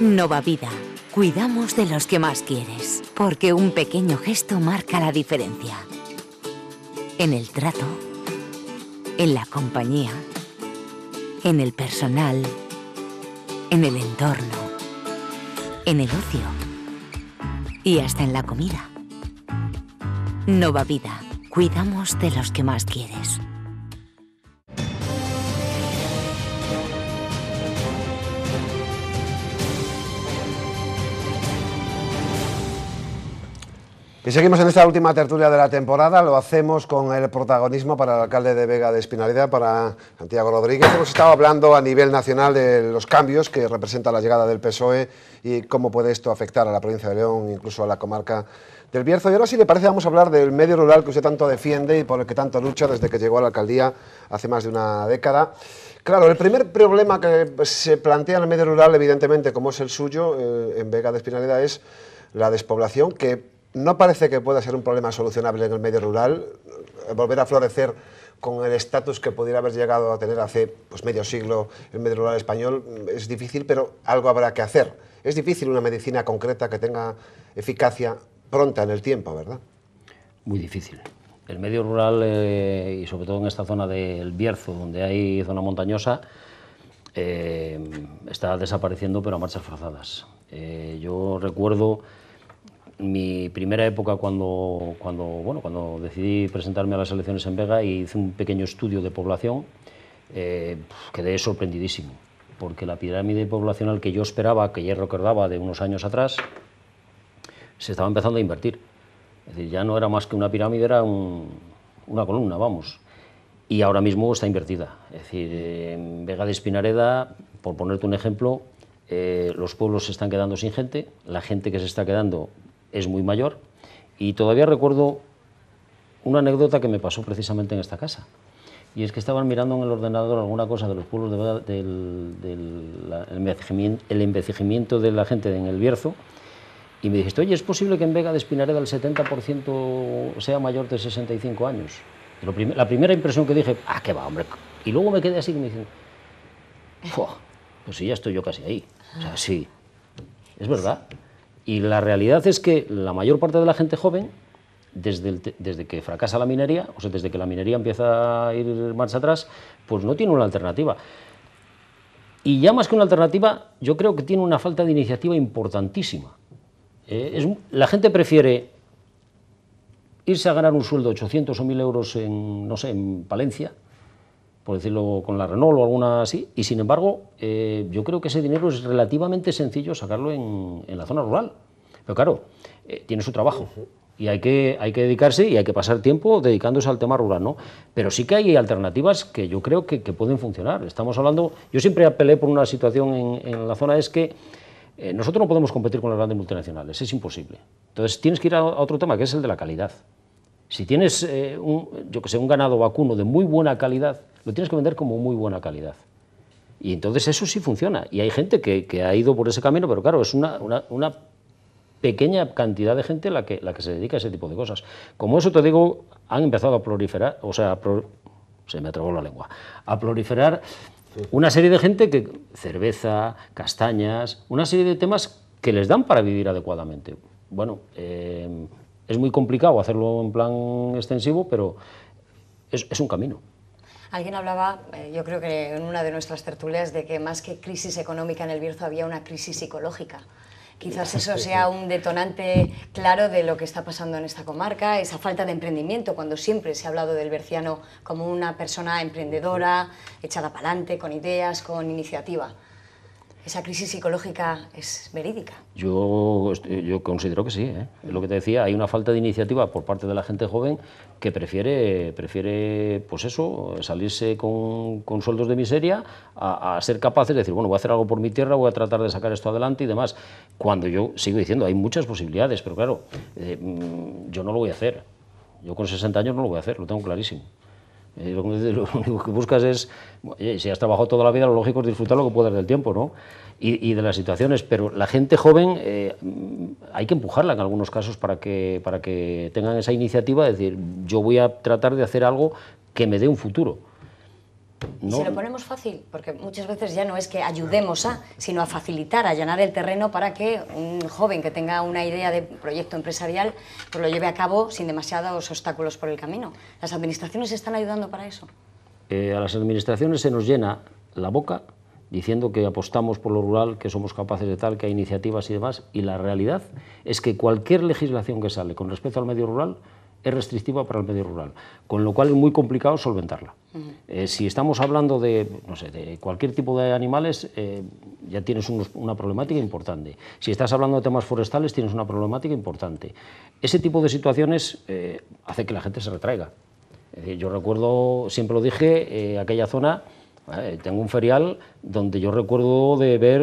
Nova Vida. Cuidamos de los que más quieres, porque un pequeño gesto marca la diferencia. En el trato, en la compañía, en el personal, en el entorno, en el ocio y hasta en la comida. Nova Vida. Cuidamos de los que más quieres. Y seguimos en esta última tertulia de la temporada, lo hacemos con el protagonismo para el alcalde de Vega de Espinalidad, para Santiago Rodríguez. Hemos estado hablando a nivel nacional de los cambios que representa la llegada del PSOE y cómo puede esto afectar a la provincia de León, incluso a la comarca del Bierzo. Y ahora, si le parece, vamos a hablar del medio rural que usted tanto defiende y por el que tanto lucha desde que llegó a la alcaldía hace más de una década. Claro, el primer problema que se plantea en el medio rural, evidentemente, como es el suyo, eh, en Vega de Espinalidad, es la despoblación, que no parece que pueda ser un problema solucionable en el medio rural, volver a florecer con el estatus que pudiera haber llegado a tener hace pues, medio siglo el medio rural español es difícil, pero algo habrá que hacer. Es difícil una medicina concreta que tenga eficacia pronta en el tiempo, ¿verdad? Muy difícil. El medio rural, eh, y sobre todo en esta zona del Bierzo, donde hay zona montañosa, eh, está desapareciendo, pero a marchas forzadas. Eh, yo recuerdo mi primera época cuando, cuando, bueno, cuando decidí presentarme a las elecciones en Vega y hice un pequeño estudio de población, eh, quedé sorprendidísimo, porque la pirámide poblacional que yo esperaba, que ya recordaba de unos años atrás, se estaba empezando a invertir. Es decir, ya no era más que una pirámide, era una columna, vamos. Y ahora mismo está invertida. Es decir, en Vega de Espinareda, por ponerte un ejemplo, eh, los pueblos se están quedando sin gente, la gente que se está quedando es muy mayor y todavía recuerdo una anécdota que me pasó precisamente en esta casa. Y es que estaban mirando en el ordenador alguna cosa de los pueblos de, del, el envejecimiento de la gente en el Bierzo y me dijiste, oye, ¿es posible que en Vega de Espinareda el 70% sea mayor de 65 años? la primera impresión que dije, ah, qué va, hombre. Y luego me quedé así y me dicen, pues sí, ya estoy yo casi ahí. O sea, sí, es verdad. Y la realidad es que la mayor parte de la gente joven, desde, desde que fracasa la minería, o sea, desde que la minería empieza a ir marcha atrás, pues no tiene una alternativa. Y ya más que una alternativa, yo creo que tiene una falta de iniciativa importantísima. Eh, la gente prefiere irse a ganar un sueldo de 800 o 1000 euros en, no sé, en Palencia, por decirlo con la Renault o alguna así, y sin embargo, eh, yo creo que ese dinero es relativamente sencillo sacarlo en, la zona rural. Pero claro, eh, tiene su trabajo. y hay que, dedicarse y hay que pasar tiempo dedicándose al tema rural, ¿no? Pero sí que hay alternativas que yo creo que, pueden funcionar. Estamos hablando, yo siempre apelé por una situación en, la zona, es que eh, nosotros no podemos competir con las grandes multinacionales, es imposible. Entonces tienes que ir a, otro tema, que es el de la calidad. Si tienes, un, yo que sé, un ganado vacuno de muy buena calidad, lo tienes que vender como muy buena calidad. Y entonces eso sí funciona. Y hay gente que, ha ido por ese camino, pero claro, es una, pequeña cantidad de gente la que, la que se dedica a ese tipo de cosas. Como eso te digo, han empezado a proliferar, o sea, se me atragó la lengua, a proliferar una serie de gente que, cerveza, castañas, una serie de temas que les dan para vivir adecuadamente. Bueno, eh, es muy complicado hacerlo en plan extensivo, pero es, un camino. Alguien hablaba, eh, yo creo que en una de nuestras tertulias, de que más que crisis económica en el Bierzo había una crisis psicológica. Quizás eso sea un detonante claro de lo que está pasando en esta comarca, esa falta de emprendimiento, cuando siempre se ha hablado del berciano como una persona emprendedora, echada para adelante, con ideas, con iniciativa esa crisis psicológica es verídica. Yo, yo considero que sí. ¿eh? Lo que te decía, hay una falta de iniciativa por parte de la gente joven que prefiere, prefiere pues eso, salirse con, con sueldos de miseria a, ser capaces de decir, bueno, voy a hacer algo por mi tierra, voy a tratar de sacar esto adelante y demás. Cuando yo sigo diciendo, hay muchas posibilidades, pero claro, eh, mm, yo no lo voy a hacer. Yo con 60 años no lo voy a hacer, lo tengo clarísimo. Eh, lo, único que buscas es, si has trabajado toda la vida, lo lógico es disfrutar lo que puedas del tiempo, ¿no? Y, de las situaciones, pero la gente joven eh, hay que empujarla en algunos casos para que, para que tengan esa iniciativa de decir, yo voy a tratar de hacer algo que me dé un futuro. Y se lo ponemos fácil, porque muchas veces ya no es que ayudemos a, sino a facilitar, a llenar el terreno para que un joven que tenga una idea de proyecto empresarial pues lo lleve a cabo sin demasiados obstáculos por el camino. ¿Las administraciones están ayudando para eso? Eh, a las administraciones se nos llena la boca diciendo que apostamos por lo rural, que somos capaces de tal, que hay iniciativas y demás, y la realidad es que cualquier legislación que sale con respecto al medio rural es restrictiva para el medio rural, con lo cual es muy complicado solventarla. Eh, si estamos hablando de, no sé, de cualquier tipo de animales, eh, ya tienes una problemática importante. Si estás hablando de temas forestales, tienes una problemática importante. Ese tipo de situaciones eh, hace que la gente se retraiga. yo recuerdo, siempre lo dije, aquella zona, tengo un ferial donde yo recuerdo de ver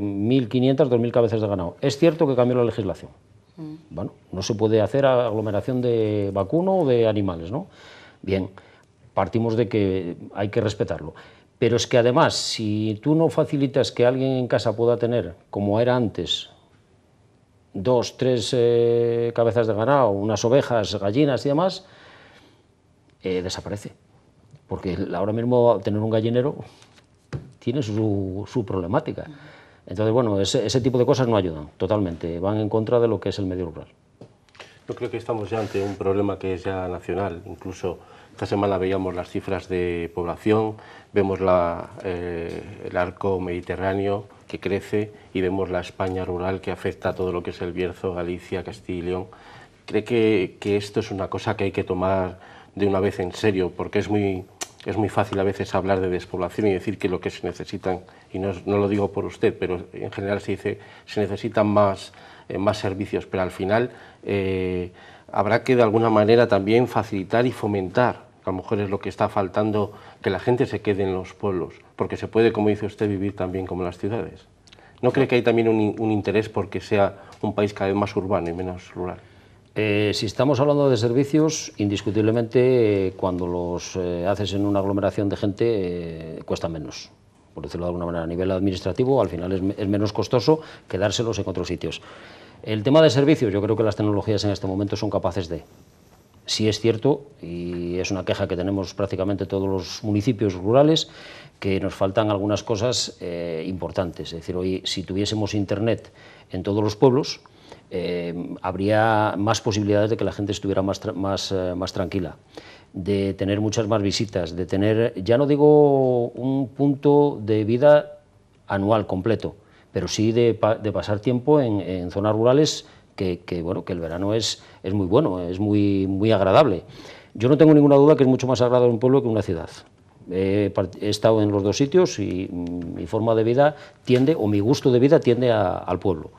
1.500, 2.000 cabezas de ganado. Es cierto que cambió la legislación. Bueno, no se puede hacer aglomeración de vacuno o de animales, ¿no? Bien, partimos de que hay que respetarlo. Pero es que además, si tú no facilitas que alguien en casa pueda tener, como era antes, dos, tres eh, cabezas de ganado, unas ovejas, gallinas y demás, eh, desaparece. Porque ahora mismo tener un gallinero tiene su, su problemática. Entonces, bueno, ese, tipo de cosas no ayudan totalmente, van en contra de lo que es el medio rural. Yo creo que estamos ya ante un problema que es ya nacional. Incluso esta semana veíamos las cifras de población, vemos eh, el arco mediterráneo que crece y vemos la España rural que afecta a todo lo que es el Bierzo, Galicia, Castilla y León. ¿Cree que, que esto es una cosa que hay que tomar de una vez en serio? Porque es muy, es muy fácil a veces hablar de despoblación y decir que lo que se necesitan, y no, lo digo por usted, pero en general se dice se necesitan más, eh, más servicios, pero al final eh, habrá que de alguna manera también facilitar y fomentar, a lo mejor es lo que está faltando, que la gente se quede en los pueblos, porque se puede, como dice usted, vivir también como las ciudades. ¿No cree que hay también un, un interés porque sea un país cada vez más urbano y menos rural? Eh, si estamos hablando de servicios, indiscutiblemente eh, cuando los eh, haces en una aglomeración de gente cuesta menos. Por decirlo de alguna manera, a nivel administrativo al final es, menos costoso que dárselos en otros sitios. El tema de servicios, yo creo que las tecnologías en este momento son capaces de. Sí es cierto, y es una queja que tenemos prácticamente todos los municipios rurales, que nos faltan algunas cosas importantes. Es decir, hoy si tuviésemos Internet en todos los pueblos, eh, habría más posibilidades de que la gente estuviera más, más, eh, más tranquila, de tener muchas más visitas, de tener, ya no digo un punto de vida anual completo, pero sí de, de pasar tiempo en, en zonas rurales que, que, bueno, que el verano es, es muy bueno, es muy, muy agradable. Yo no tengo ninguna duda que es mucho más agradable un pueblo que una ciudad. He, estado en los dos sitios y mi forma de vida tiende, o mi gusto de vida tiende al pueblo.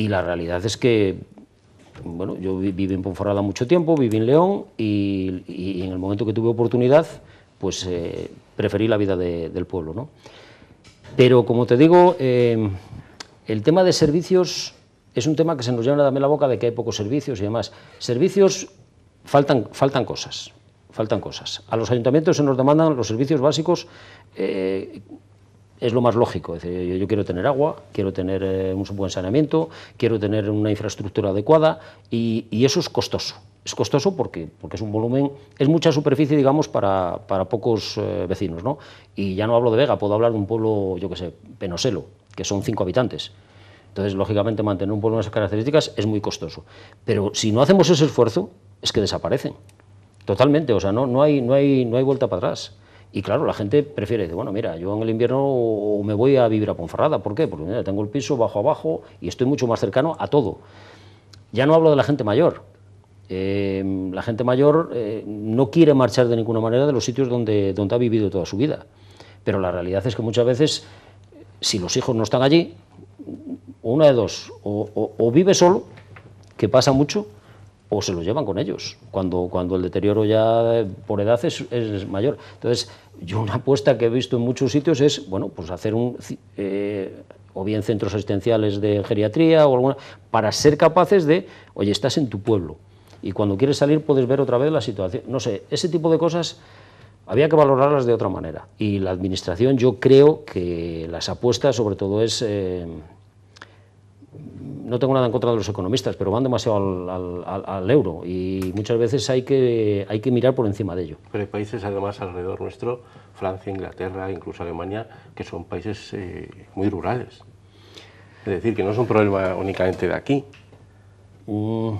Y la realidad es que bueno, yo viví en Ponferrada mucho tiempo, viví en León y, en el momento que tuve oportunidad, pues eh, preferí la vida del pueblo. ¿no? Pero como te digo, eh, el tema de servicios es un tema que se nos llena también la boca de que hay pocos servicios y demás. Servicios, faltan, faltan cosas, faltan cosas. A los ayuntamientos se nos demandan los servicios básicos, eh, es lo más lógico. yo, quiero tener agua, quiero tener eh, un buen saneamiento, quiero tener una infraestructura adecuada y, eso es costoso. Es costoso porque, porque es un volumen, es mucha superficie, digamos, para, para pocos eh, vecinos. ¿no? Y ya no hablo de Vega, puedo hablar de un pueblo, yo qué sé, Penoselo, que son cinco habitantes. Entonces, lógicamente, mantener un pueblo de esas características es muy costoso. Pero si no hacemos ese esfuerzo, es que desaparecen. Totalmente, o sea, no, no, hay, no, hay, no hay vuelta para atrás. Y claro, la gente prefiere decir, bueno, mira, yo en el invierno me voy a vivir a Ponferrada. ¿Por qué? Porque tengo el piso bajo abajo y estoy mucho más cercano a todo. Ya no hablo de la gente mayor. Eh, la gente mayor eh, no quiere marchar de ninguna manera de los sitios donde, donde ha vivido toda su vida. Pero la realidad es que muchas veces, si los hijos no están allí, una de dos, o, vive solo, que pasa mucho, o se lo llevan con ellos, cuando, cuando el deterioro ya por edad es, mayor. Entonces, yo una apuesta que he visto en muchos sitios es, bueno, pues hacer un, eh, o bien centros asistenciales de geriatría, o alguna, para ser capaces de, oye, estás en tu pueblo, y cuando quieres salir puedes ver otra vez la situación. No sé, ese tipo de cosas había que valorarlas de otra manera. Y la Administración, yo creo que las apuestas, sobre todo, es... Eh, no tengo nada en contra de los economistas, pero van demasiado al, euro y muchas veces hay que, hay que mirar por encima de ello. Pero hay países además alrededor nuestro, Francia, Inglaterra, incluso Alemania, que son países eh, muy rurales. Es decir, que no es un problema únicamente de aquí. Mm,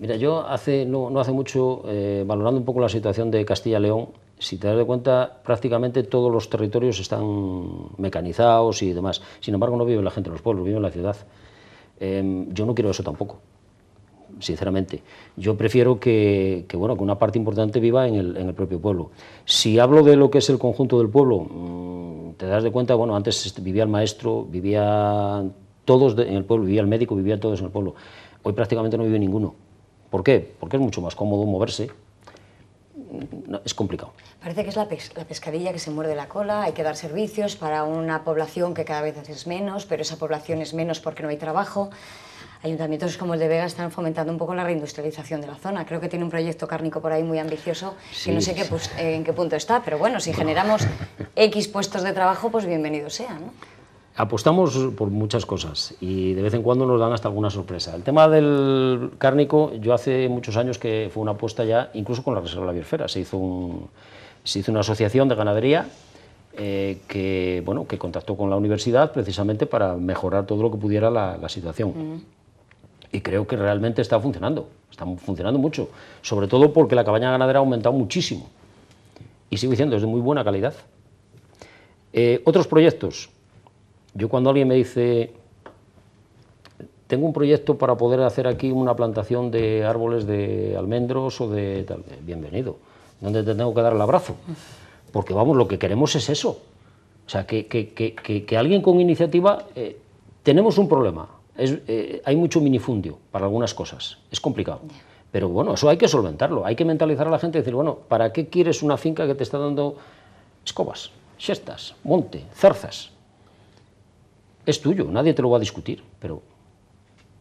mira, yo hace, no, hace mucho, eh, valorando un poco la situación de Castilla-León, si te das de cuenta, prácticamente todos los territorios están mecanizados y demás. Sin embargo, no vive la gente en los pueblos, vive en la ciudad. Em, yo no quiero eso tampoco, sinceramente. Yo prefiero que, bueno, que una parte importante viva en el, propio pueblo. Si hablo de lo que es el conjunto del pueblo, mm, te das de cuenta, bueno, antes vivía el maestro, vivía todos en el pueblo, vivía el médico, vivían todos en el pueblo. Hoy prácticamente no vive ninguno. ¿Por qué? Porque es mucho más cómodo moverse. Es complicado. Parece que es la, la, pescadilla que se muerde la cola, hay que dar servicios para una población que cada vez es menos, pero esa población es menos porque no hay trabajo. Ayuntamientos como el de Vega están fomentando un poco la reindustrialización de la zona. Creo que tiene un proyecto cárnico por ahí muy ambicioso, que no sé qué, en qué punto está, pero bueno, si generamos X puestos de trabajo, pues bienvenido sea. ¿no? Apostamos por muchas cosas y de vez en cuando nos dan hasta alguna sorpresa. El tema del cárnico, yo hace muchos años que fue una apuesta ya, incluso con la Reserva de la Biosfera, se hizo un, se hizo una asociación de ganadería eh, que, bueno, que contactó con la universidad precisamente para mejorar todo lo que pudiera la, situación. Y creo que realmente está funcionando, está funcionando mucho, sobre todo porque la cabaña ganadera ha aumentado muchísimo. Y sigo diciendo, es de muy buena calidad. Eh, otros proyectos. Yo cuando alguien me dice, tengo un proyecto para poder hacer aquí una plantación de árboles de almendros o de tal, bienvenido ¿Dónde te tengo que dar el abrazo? Porque vamos, lo que queremos es eso. O sea, que, que, alguien con iniciativa... Eh, tenemos un problema. Eh, hay mucho minifundio para algunas cosas. Es complicado. Pero bueno, eso hay que solventarlo. Hay que mentalizar a la gente y decir, bueno, ¿para qué quieres una finca que te está dando escobas, siestas, monte, zarzas? Es tuyo, nadie te lo va a discutir, pero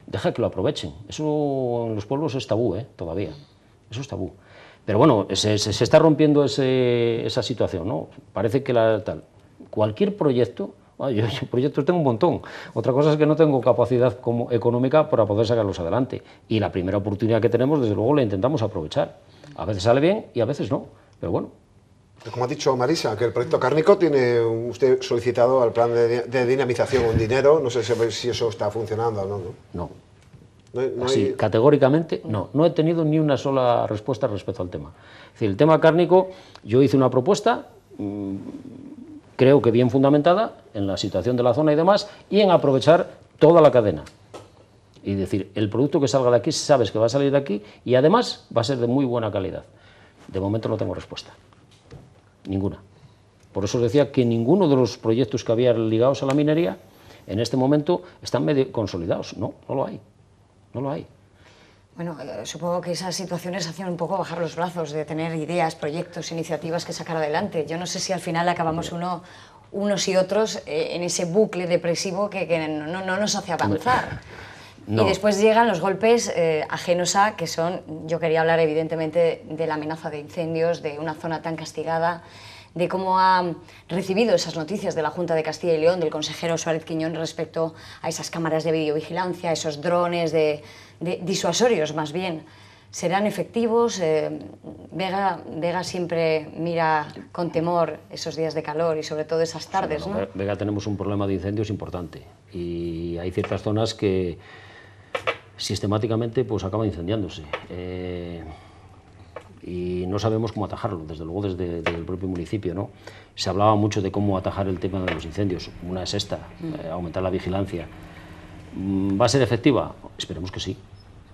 deja que lo aprovechen. Eso en los pueblos es tabú, ¿eh? Todavía. Eso es tabú. Pero bueno, se, está rompiendo esa situación, ¿no? Parece que la, tal, cualquier proyecto, yo, proyectos tengo un montón, otra cosa es que no tengo capacidad como, económica para poder sacarlos adelante. Y la primera oportunidad que tenemos, desde luego, la intentamos aprovechar. A veces sale bien y a veces no, pero bueno. Como ha dicho Marisa, que el proyecto cárnico tiene usted solicitado al plan de, dinamización un dinero, no sé si eso está funcionando o no. No, no Así, categóricamente, no. No he tenido ni una sola respuesta respecto al tema. Es decir, el tema cárnico, yo hice una propuesta, mm, creo que bien fundamentada, en la situación de la zona y demás, y en aprovechar toda la cadena. Y decir, el producto que salga de aquí, sabes que va a salir de aquí, y además va a ser de muy buena calidad. De momento no tengo respuesta. Ninguna. Por eso os decía que ninguno de los proyectos que había ligados a la minería, en este momento, están medio consolidados. No, no lo hay no lo hay. Bueno, eh, supongo que esas situaciones hacen un poco bajar los brazos de tener ideas, proyectos, iniciativas que sacar adelante. Yo no sé si al final acabamos uno, unos y otros eh, en ese bucle depresivo que, que no, no, nos hace avanzar. Y después llegan los golpes eh, ajenos a, que son, yo quería hablar evidentemente de la amenaza de incendios, de una zona tan castigada, de cómo ha recibido esas noticias de la Junta de Castilla y León, del consejero Suárez Quiñón, respecto a esas cámaras de videovigilancia, esos drones de, disuasorios más bien. ¿Serán efectivos? Eh, Vega, Vega siempre mira con temor esos días de calor y sobre todo esas tardes. ¿no? Vega tenemos un problema de incendios importante y hay ciertas zonas que sistemáticamente pues acaban incendiándose. Eh, y no sabemos cómo atajarlo, desde luego desde, el propio municipio. ¿no? Se hablaba mucho de cómo atajar el tema de los incendios. Una es esta, mm. eh, aumentar la vigilancia. Mm, ¿Va a ser efectiva? Esperemos que sí,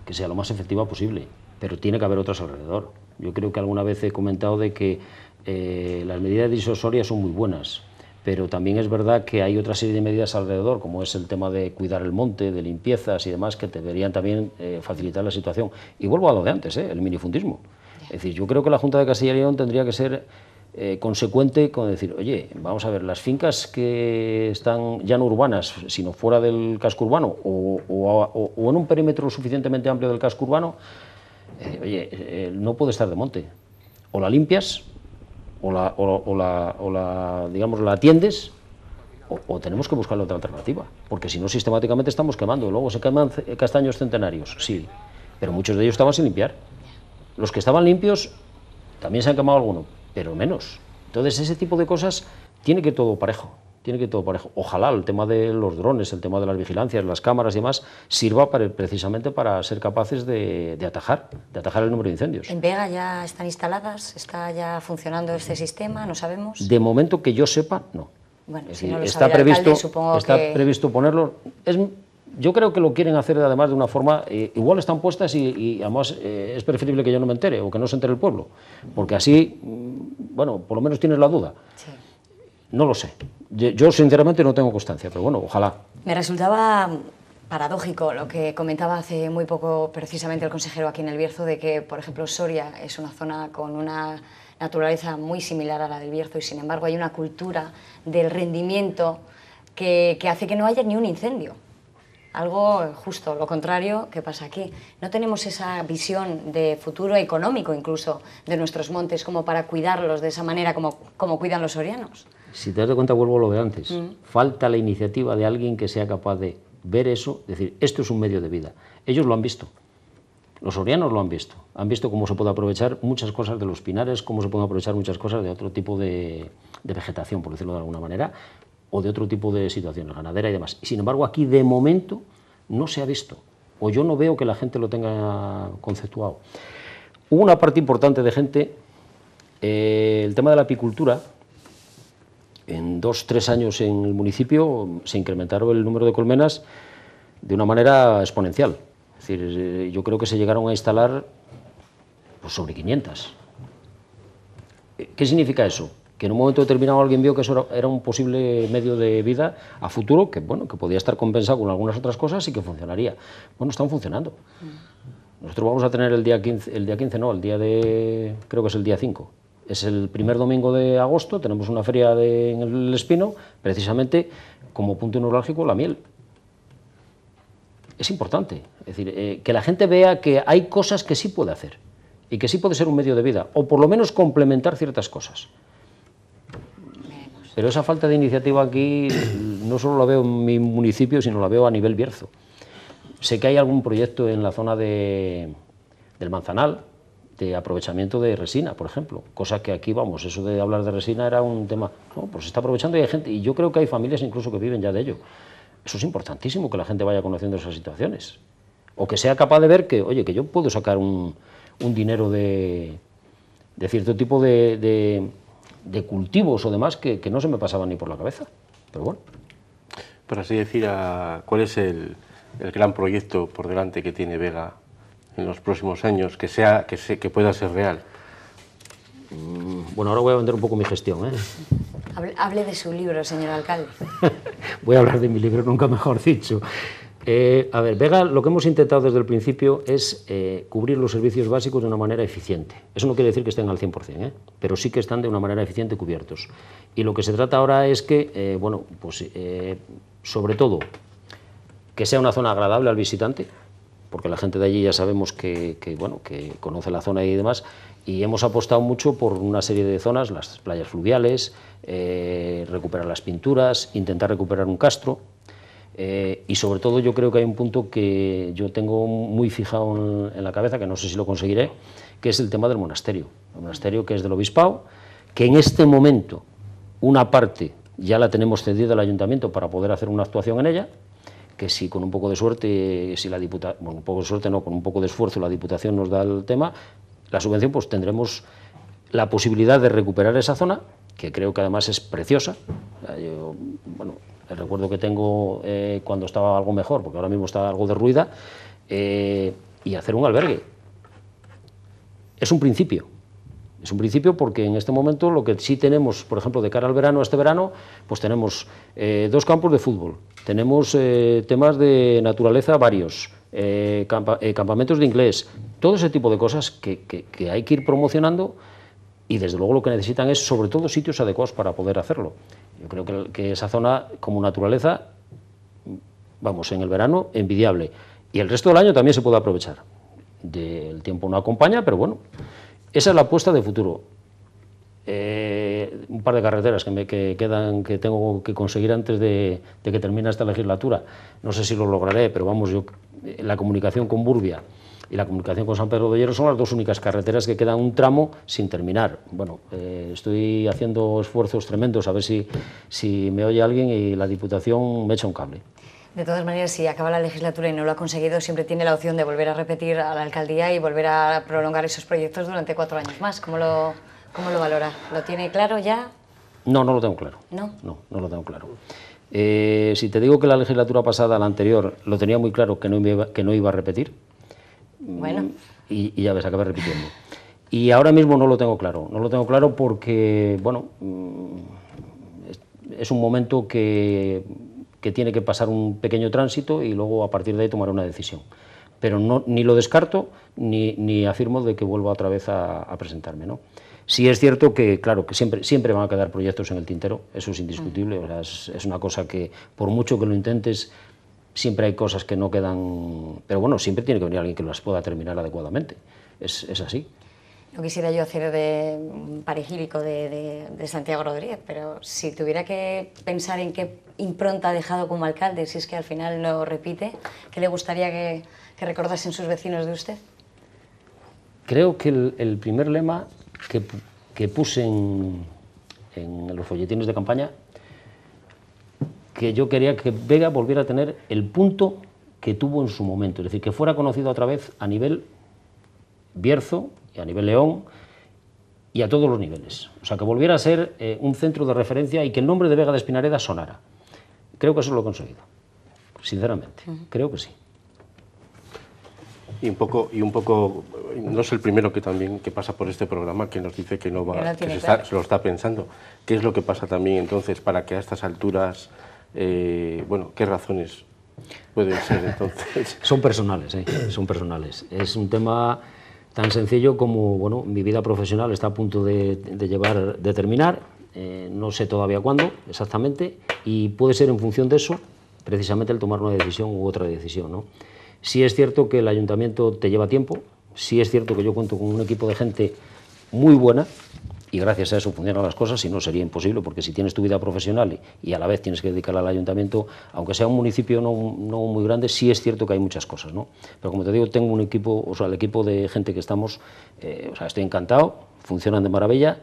que sea lo más efectiva posible, pero tiene que haber otras alrededor. Yo creo que alguna vez he comentado de que eh, las medidas disuasorias son muy buenas, pero también es verdad que hay otra serie de medidas alrededor, como es el tema de cuidar el monte, de limpiezas y demás, que deberían también eh, facilitar la situación. Y vuelvo a lo de antes, el minifundismo. Es decir, yo creo que la Junta de Castilla y León tendría que ser eh, consecuente con decir, oye, vamos a ver, las fincas que están ya no urbanas, sino fuera del casco urbano o, en un perímetro suficientemente amplio del casco urbano, eh, oye, eh, no puede estar de monte. O la limpias, o la, o la digamos, la atiendes, o, tenemos que buscar otra alternativa, porque si no, sistemáticamente estamos quemando. Luego se queman castaños centenarios, sí, pero muchos de ellos estaban sin limpiar. Los que estaban limpios también se han quemado algunos, pero menos. Entonces, ese tipo de cosas tiene que todo parejo. Tiene que todo parejo. Ojalá el tema de los drones, el tema de las vigilancias, las cámaras y demás, sirva para, precisamente para ser capaces de, atajar, de atajar el número de incendios. ¿En Vega ya están instaladas? ¿Está ya funcionando este sistema? ¿No sabemos? De momento que yo sepa, no. Bueno, si no lo está previsto, está previsto ponerlo. Es, yo creo que lo quieren hacer además de una forma, eh, igual están puestas y, además eh, es preferible que yo no me entere o que no se entere el pueblo, porque así, mm, bueno, por lo menos tienes la duda. No lo sé. Yo, sinceramente no tengo constancia, pero bueno, ojalá. Me resultaba paradójico lo que comentaba hace muy poco precisamente el consejero aquí en el Bierzo de que, por ejemplo, Soria es una zona con una naturaleza muy similar a la del Bierzo y sin embargo hay una cultura del rendimiento que hace que no haya ni un incendio algo justo lo contrario que pasa aquí. No tenemos esa visión de futuro económico incluso de nuestros montes como para cuidarlos de esa manera como, como cuidan los sorianos. Si te das cuenta, vuelvo a lo de antes. Mm. Falta la iniciativa de alguien que sea capaz de ver eso, decir, esto es un medio de vida. Ellos lo han visto. Los sorianos lo han visto. Han visto cómo se puede aprovechar muchas cosas de los pinares, cómo se pueden aprovechar muchas cosas de otro tipo de, de vegetación, por decirlo de alguna manera, o de otro tipo de situaciones, ganadera y demás. Y sin embargo, aquí de momento no se ha visto, o yo no veo que la gente lo tenga conceptuado. Hubo una parte importante de gente, eh, el tema de la apicultura, en dos, tres años en el municipio se incrementaron el número de colmenas de una manera exponencial. Es decir, eh, yo creo que se llegaron a instalar pues, sobre 500. ¿Qué significa eso? que en un momento determinado alguien vio que eso era un posible medio de vida a futuro, que bueno, que podía estar compensado con algunas otras cosas y que funcionaría. Bueno, están funcionando. Nosotros vamos a tener el día 15, el día 15 no, el día de, creo que es el día 5. Es el primer domingo de agosto, tenemos una feria en el Espino, precisamente como punto neurálgico la miel. Es importante, es decir, eh, que la gente vea que hay cosas que sí puede hacer y que sí puede ser un medio de vida, o por lo menos complementar ciertas cosas. Pero esa falta de iniciativa aquí no solo la veo en mi municipio, sino la veo a nivel Bierzo. Sé que hay algún proyecto en la zona de, del Manzanal de aprovechamiento de resina, por ejemplo, cosa que aquí, vamos, eso de hablar de resina era un tema, no, pues se está aprovechando y hay gente, y yo creo que hay familias incluso que viven ya de ello. Eso es importantísimo, que la gente vaya conociendo esas situaciones. O que sea capaz de ver que, oye, que yo puedo sacar un, dinero de, cierto tipo de de cultivos o demás que, no se me pasaban ni por la cabeza. Pero bueno. Por así decir, ¿cuál es el, gran proyecto por delante que tiene Vega en los próximos años que, sea, que, que pueda ser real? Mm, bueno, ahora voy a vender un poco mi gestión. ¿eh? Hable, de su libro, señor alcalde. voy a hablar de mi libro, nunca mejor dicho. Eh, a ver, Vega, lo que hemos intentado desde el principio es eh, cubrir los servicios básicos de una manera eficiente. Eso no quiere decir que estén al 100%, ¿eh? pero sí que están de una manera eficiente cubiertos. Y lo que se trata ahora es que, bueno, pues sobre todo, que sea una zona agradable al visitante, porque la gente de allí ya sabemos que, bueno, que conoce la zona y demás, y hemos apostado mucho por una serie de zonas, las playas fluviales, recuperar las pinturas, intentar recuperar un castro, eh, y sobre todo yo creo que hay un punto que yo tengo muy fijado en, la cabeza, que no sé si lo conseguiré, que es el tema del monasterio. El monasterio que es del obispado, que en este momento una parte ya la tenemos cedida al ayuntamiento para poder hacer una actuación en ella, que si con un poco de suerte, si la diputa, bueno, un poco de suerte no, con un poco de esfuerzo la Diputación nos da el tema, la subvención pues tendremos la posibilidad de recuperar esa zona, que creo que además es preciosa. Yo, bueno, el recuerdo que tengo eh, cuando estaba algo mejor, porque ahora mismo está algo derruida, eh, y hacer un albergue. Es un principio. Es un principio porque en este momento lo que sí tenemos, por ejemplo, de cara al verano, este verano, pues tenemos eh, dos campos de fútbol, tenemos temas de naturaleza varios, campamentos de inglés, todo ese tipo de cosas que, que hay que ir promocionando y desde luego lo que necesitan es sobre todo sitios adecuados para poder hacerlo. Yo creo que, esa zona como naturaleza, vamos, en el verano, envidiable. Y el resto del año también se puede aprovechar. El tiempo no acompaña, pero bueno, esa es la apuesta de futuro. Eh, un par de carreteras que me quedan que tengo que conseguir antes de, que termine esta legislatura. No sé si lo lograré, pero vamos, yo la comunicación con Burbia y la comunicación con San Pedro de Hierro son las dos únicas carreteras que quedan un tramo sin terminar. Bueno, eh, estoy haciendo esfuerzos tremendos a ver si, si me oye alguien y la Diputación me echa un cable. De todas maneras, si acaba la legislatura y no lo ha conseguido, siempre tiene la opción de volver a repetir a la alcaldía y volver a prolongar esos proyectos durante cuatro años más. ¿Cómo lo, cómo lo valora? ¿Lo tiene claro ya? No, no lo tengo claro. ¿No? No, no lo tengo claro. Eh, si te digo que la legislatura pasada, la anterior, lo tenía muy claro que no iba, que no iba a repetir, bueno. Y, ya ves, acabé repitiendo. Y ahora mismo no lo tengo claro. No lo tengo claro porque, bueno, mm, es, un momento que, que, tiene que pasar un pequeño tránsito y luego a partir de ahí tomar una decisión. Pero no, ni lo descarto ni, ni afirmo de que vuelva otra vez a, presentarme. ¿no? Sí es cierto que, claro, que siempre, siempre van a quedar proyectos en el tintero, eso es indiscutible, mm. es, es, una cosa que por mucho que lo intentes, siempre hay cosas que no quedan, pero bueno, siempre tiene que venir alguien que las pueda terminar adecuadamente. Es, es así. No quisiera yo hacer de parigílico de, de, Santiago Rodríguez, pero si tuviera que pensar en qué impronta ha dejado como alcalde, si es que al final no repite, ¿qué le gustaría que, que recordasen sus vecinos de usted? Creo que el, el primer lema que, que puse en, en los folletines de campaña que yo quería que Vega volviera a tener el punto que tuvo en su momento, es decir, que fuera conocido otra vez a nivel Bierzo y a nivel León y a todos los niveles. O sea, que volviera a ser eh, un centro de referencia y que el nombre de Vega de Espinareda sonara. Creo que eso lo he conseguido, sinceramente, creo que sí. Y un poco, y un poco, no es el primero que también que pasa por este programa que nos dice que no va, que se, se, lo está pensando. ¿Qué es lo que pasa también entonces para que a estas alturas eh, bueno, ¿qué razones pueden ser entonces? Son personales, ¿eh? son personales. Es un tema tan sencillo como, bueno, mi vida profesional está a punto de, llevar, de terminar, eh, no sé todavía cuándo exactamente, y puede ser en función de eso, precisamente el tomar una decisión u otra decisión, ¿no? Sí es cierto que el ayuntamiento te lleva tiempo, sí es cierto que yo cuento con un equipo de gente muy buena, y gracias a eso funcionan las cosas, si no sería imposible, porque si tienes tu vida profesional y, a la vez tienes que dedicarla al ayuntamiento, aunque sea un municipio no, muy grande, sí es cierto que hay muchas cosas, ¿no? Pero como te digo, tengo un equipo, o sea, el equipo de gente que estamos, eh, o sea, estoy encantado, funcionan de maravilla,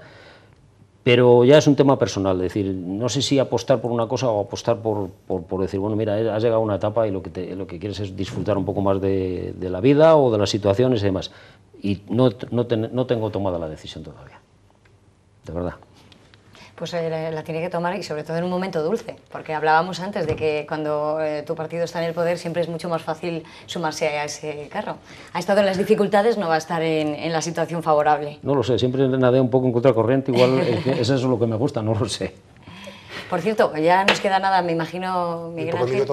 pero ya es un tema personal, es decir, no sé si apostar por una cosa o apostar por, por, decir, bueno, mira, has llegado a una etapa y lo que, lo que quieres es disfrutar un poco más de, la vida o de las situaciones y demás. Y no, no, no tengo tomada la decisión todavía de verdad. Pues eh, la, tiene que tomar y sobre todo en un momento dulce, porque hablábamos antes de que cuando eh, tu partido está en el poder siempre es mucho más fácil sumarse a ese carro. Ha estado en las dificultades, no va a estar en, la situación favorable. No lo sé, siempre nadé un poco en contracorriente, igual es eso lo que me gusta, no lo sé. Por cierto, ya nos queda nada, me imagino, Miguel Ángel.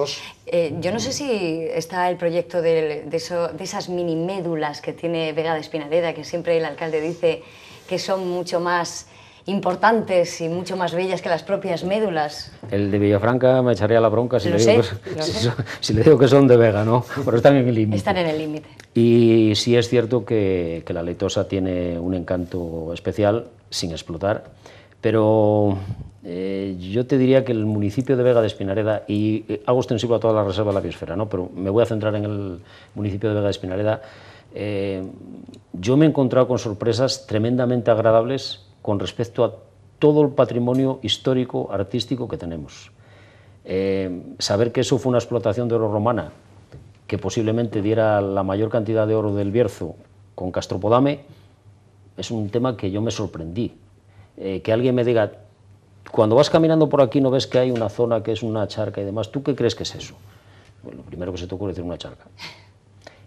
Eh, yo no sé si está el proyecto de, de eso- de esas mini médulas que tiene Vega de Espinareda, que siempre el alcalde dice que son mucho más importantes y mucho más bellas que las propias médulas. El de Villafranca me echaría la bronca si, le digo, sé, que, si, son- si le digo que son de Vega, ¿no? Pero están en el límite. Están en el límite. Y sí es cierto que, que la leitosa tiene un encanto especial sin explotar, pero eh, yo te diría que el municipio de Vega de Espinareda, y eh, hago extensivo a toda la reserva de la biosfera, ¿no? pero me voy a centrar en el municipio de Vega de Espinareda, eh, yo me he encontrado con sorpresas tremendamente agradables con respecto a todo el patrimonio histórico, artístico que tenemos. Eh, saber que eso fue una explotación de oro romana, que posiblemente diera la mayor cantidad de oro del Bierzo con Castropodame, es un tema que yo me sorprendí. Eh, que alguien me diga, cuando vas caminando por aquí no ves que hay una zona que es una charca y demás, ¿tú qué crees que es eso? Bueno, lo primero que se te ocurre es decir una charca.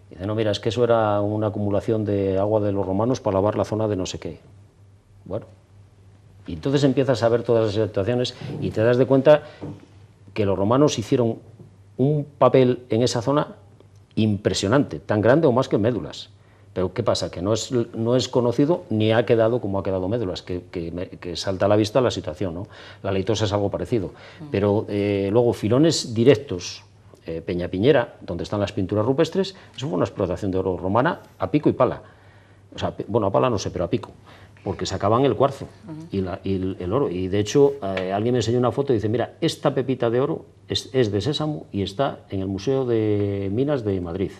Y dice, no, mira, es que eso era una acumulación de agua de los romanos para lavar la zona de no sé qué. Bueno, y entonces empiezas a ver todas las situaciones y te das de cuenta que los romanos hicieron un papel en esa zona impresionante, tan grande o más que Médulas. Pero ¿qué pasa? Que no es, no es conocido ni ha quedado como ha quedado Médulas, que, que salta a la vista la situación. ¿no? La leitosa es algo parecido. Pero eh, luego, filones directos, eh, Peña Piñera, donde están las pinturas rupestres, eso fue una explotación de oro romana a pico y pala. O sea, bueno, a pala no sé, pero a pico, porque sacaban el cuarzo y, la- y el, oro. Y de hecho, eh, alguien me enseñó una foto y dice, mira, esta pepita de oro es, es de sésamo y está en el Museo de Minas de Madrid.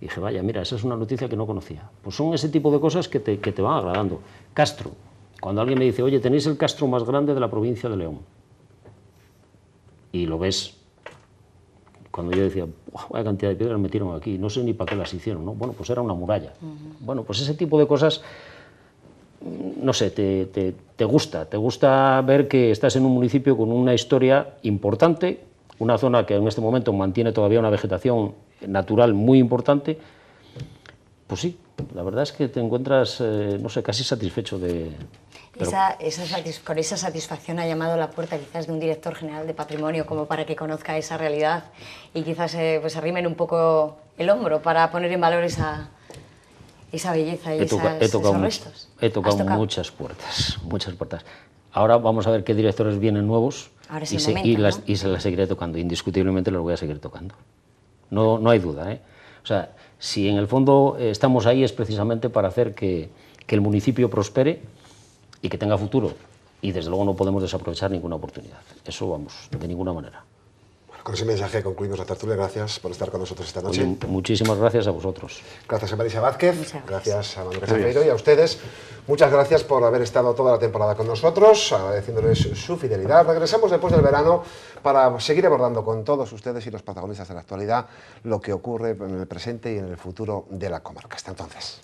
Y dije, vaya, mira, esa es una noticia que no conocía. Pues son ese tipo de cosas que te, que te van agradando. Castro. Cuando alguien me dice, oye, tenéis el castro más grande de la provincia de León. Y lo ves. Cuando yo decía, "Buah, vaya cantidad de piedras metieron aquí, no sé ni para qué las hicieron, ¿no? Bueno, pues era una muralla. Bueno, pues ese tipo de cosas, no sé, te, te- te gusta. Te gusta ver que estás en un municipio con una historia importante, una zona que en este momento mantiene todavía una vegetación natural muy importante. Pues sí, la verdad es que te encuentras, eh, no sé, casi satisfecho de... Esa, esa con esa satisfacción ha llamado a la puerta quizás de un director general de patrimonio como para que conozca esa realidad y quizás eh, pues arrimen un poco el hombro para poner en valor esa, esa belleza y he, toca- esas- he tocado, esos restos. he ¿Has tocado tocado? muchas puertas, muchas puertas. Ahora vamos a ver qué directores vienen nuevos Ahora es y, el se, momento, y, las, ¿no? y se las seguiré tocando. Indiscutiblemente los voy a seguir tocando. No, no hay duda. ¿eh? O sea, si en el fondo eh, estamos ahí es precisamente para hacer que, que el municipio prospere y que tenga futuro. Y desde luego no podemos desaprovechar ninguna oportunidad. Eso vamos, de ninguna manera. Con ese mensaje concluimos la tertulia. Gracias por estar con nosotros esta noche. Oye, muchísimas gracias a vosotros. Gracias a Marisa Vázquez, gracias. a Manuel Casapeiro y a ustedes. Muchas gracias por haber estado toda la temporada con nosotros, agradeciéndoles su fidelidad. Regresamos después del verano para seguir abordando con todos ustedes y los protagonistas de la actualidad lo que ocurre en el presente y en el futuro de la comarca. Hasta entonces.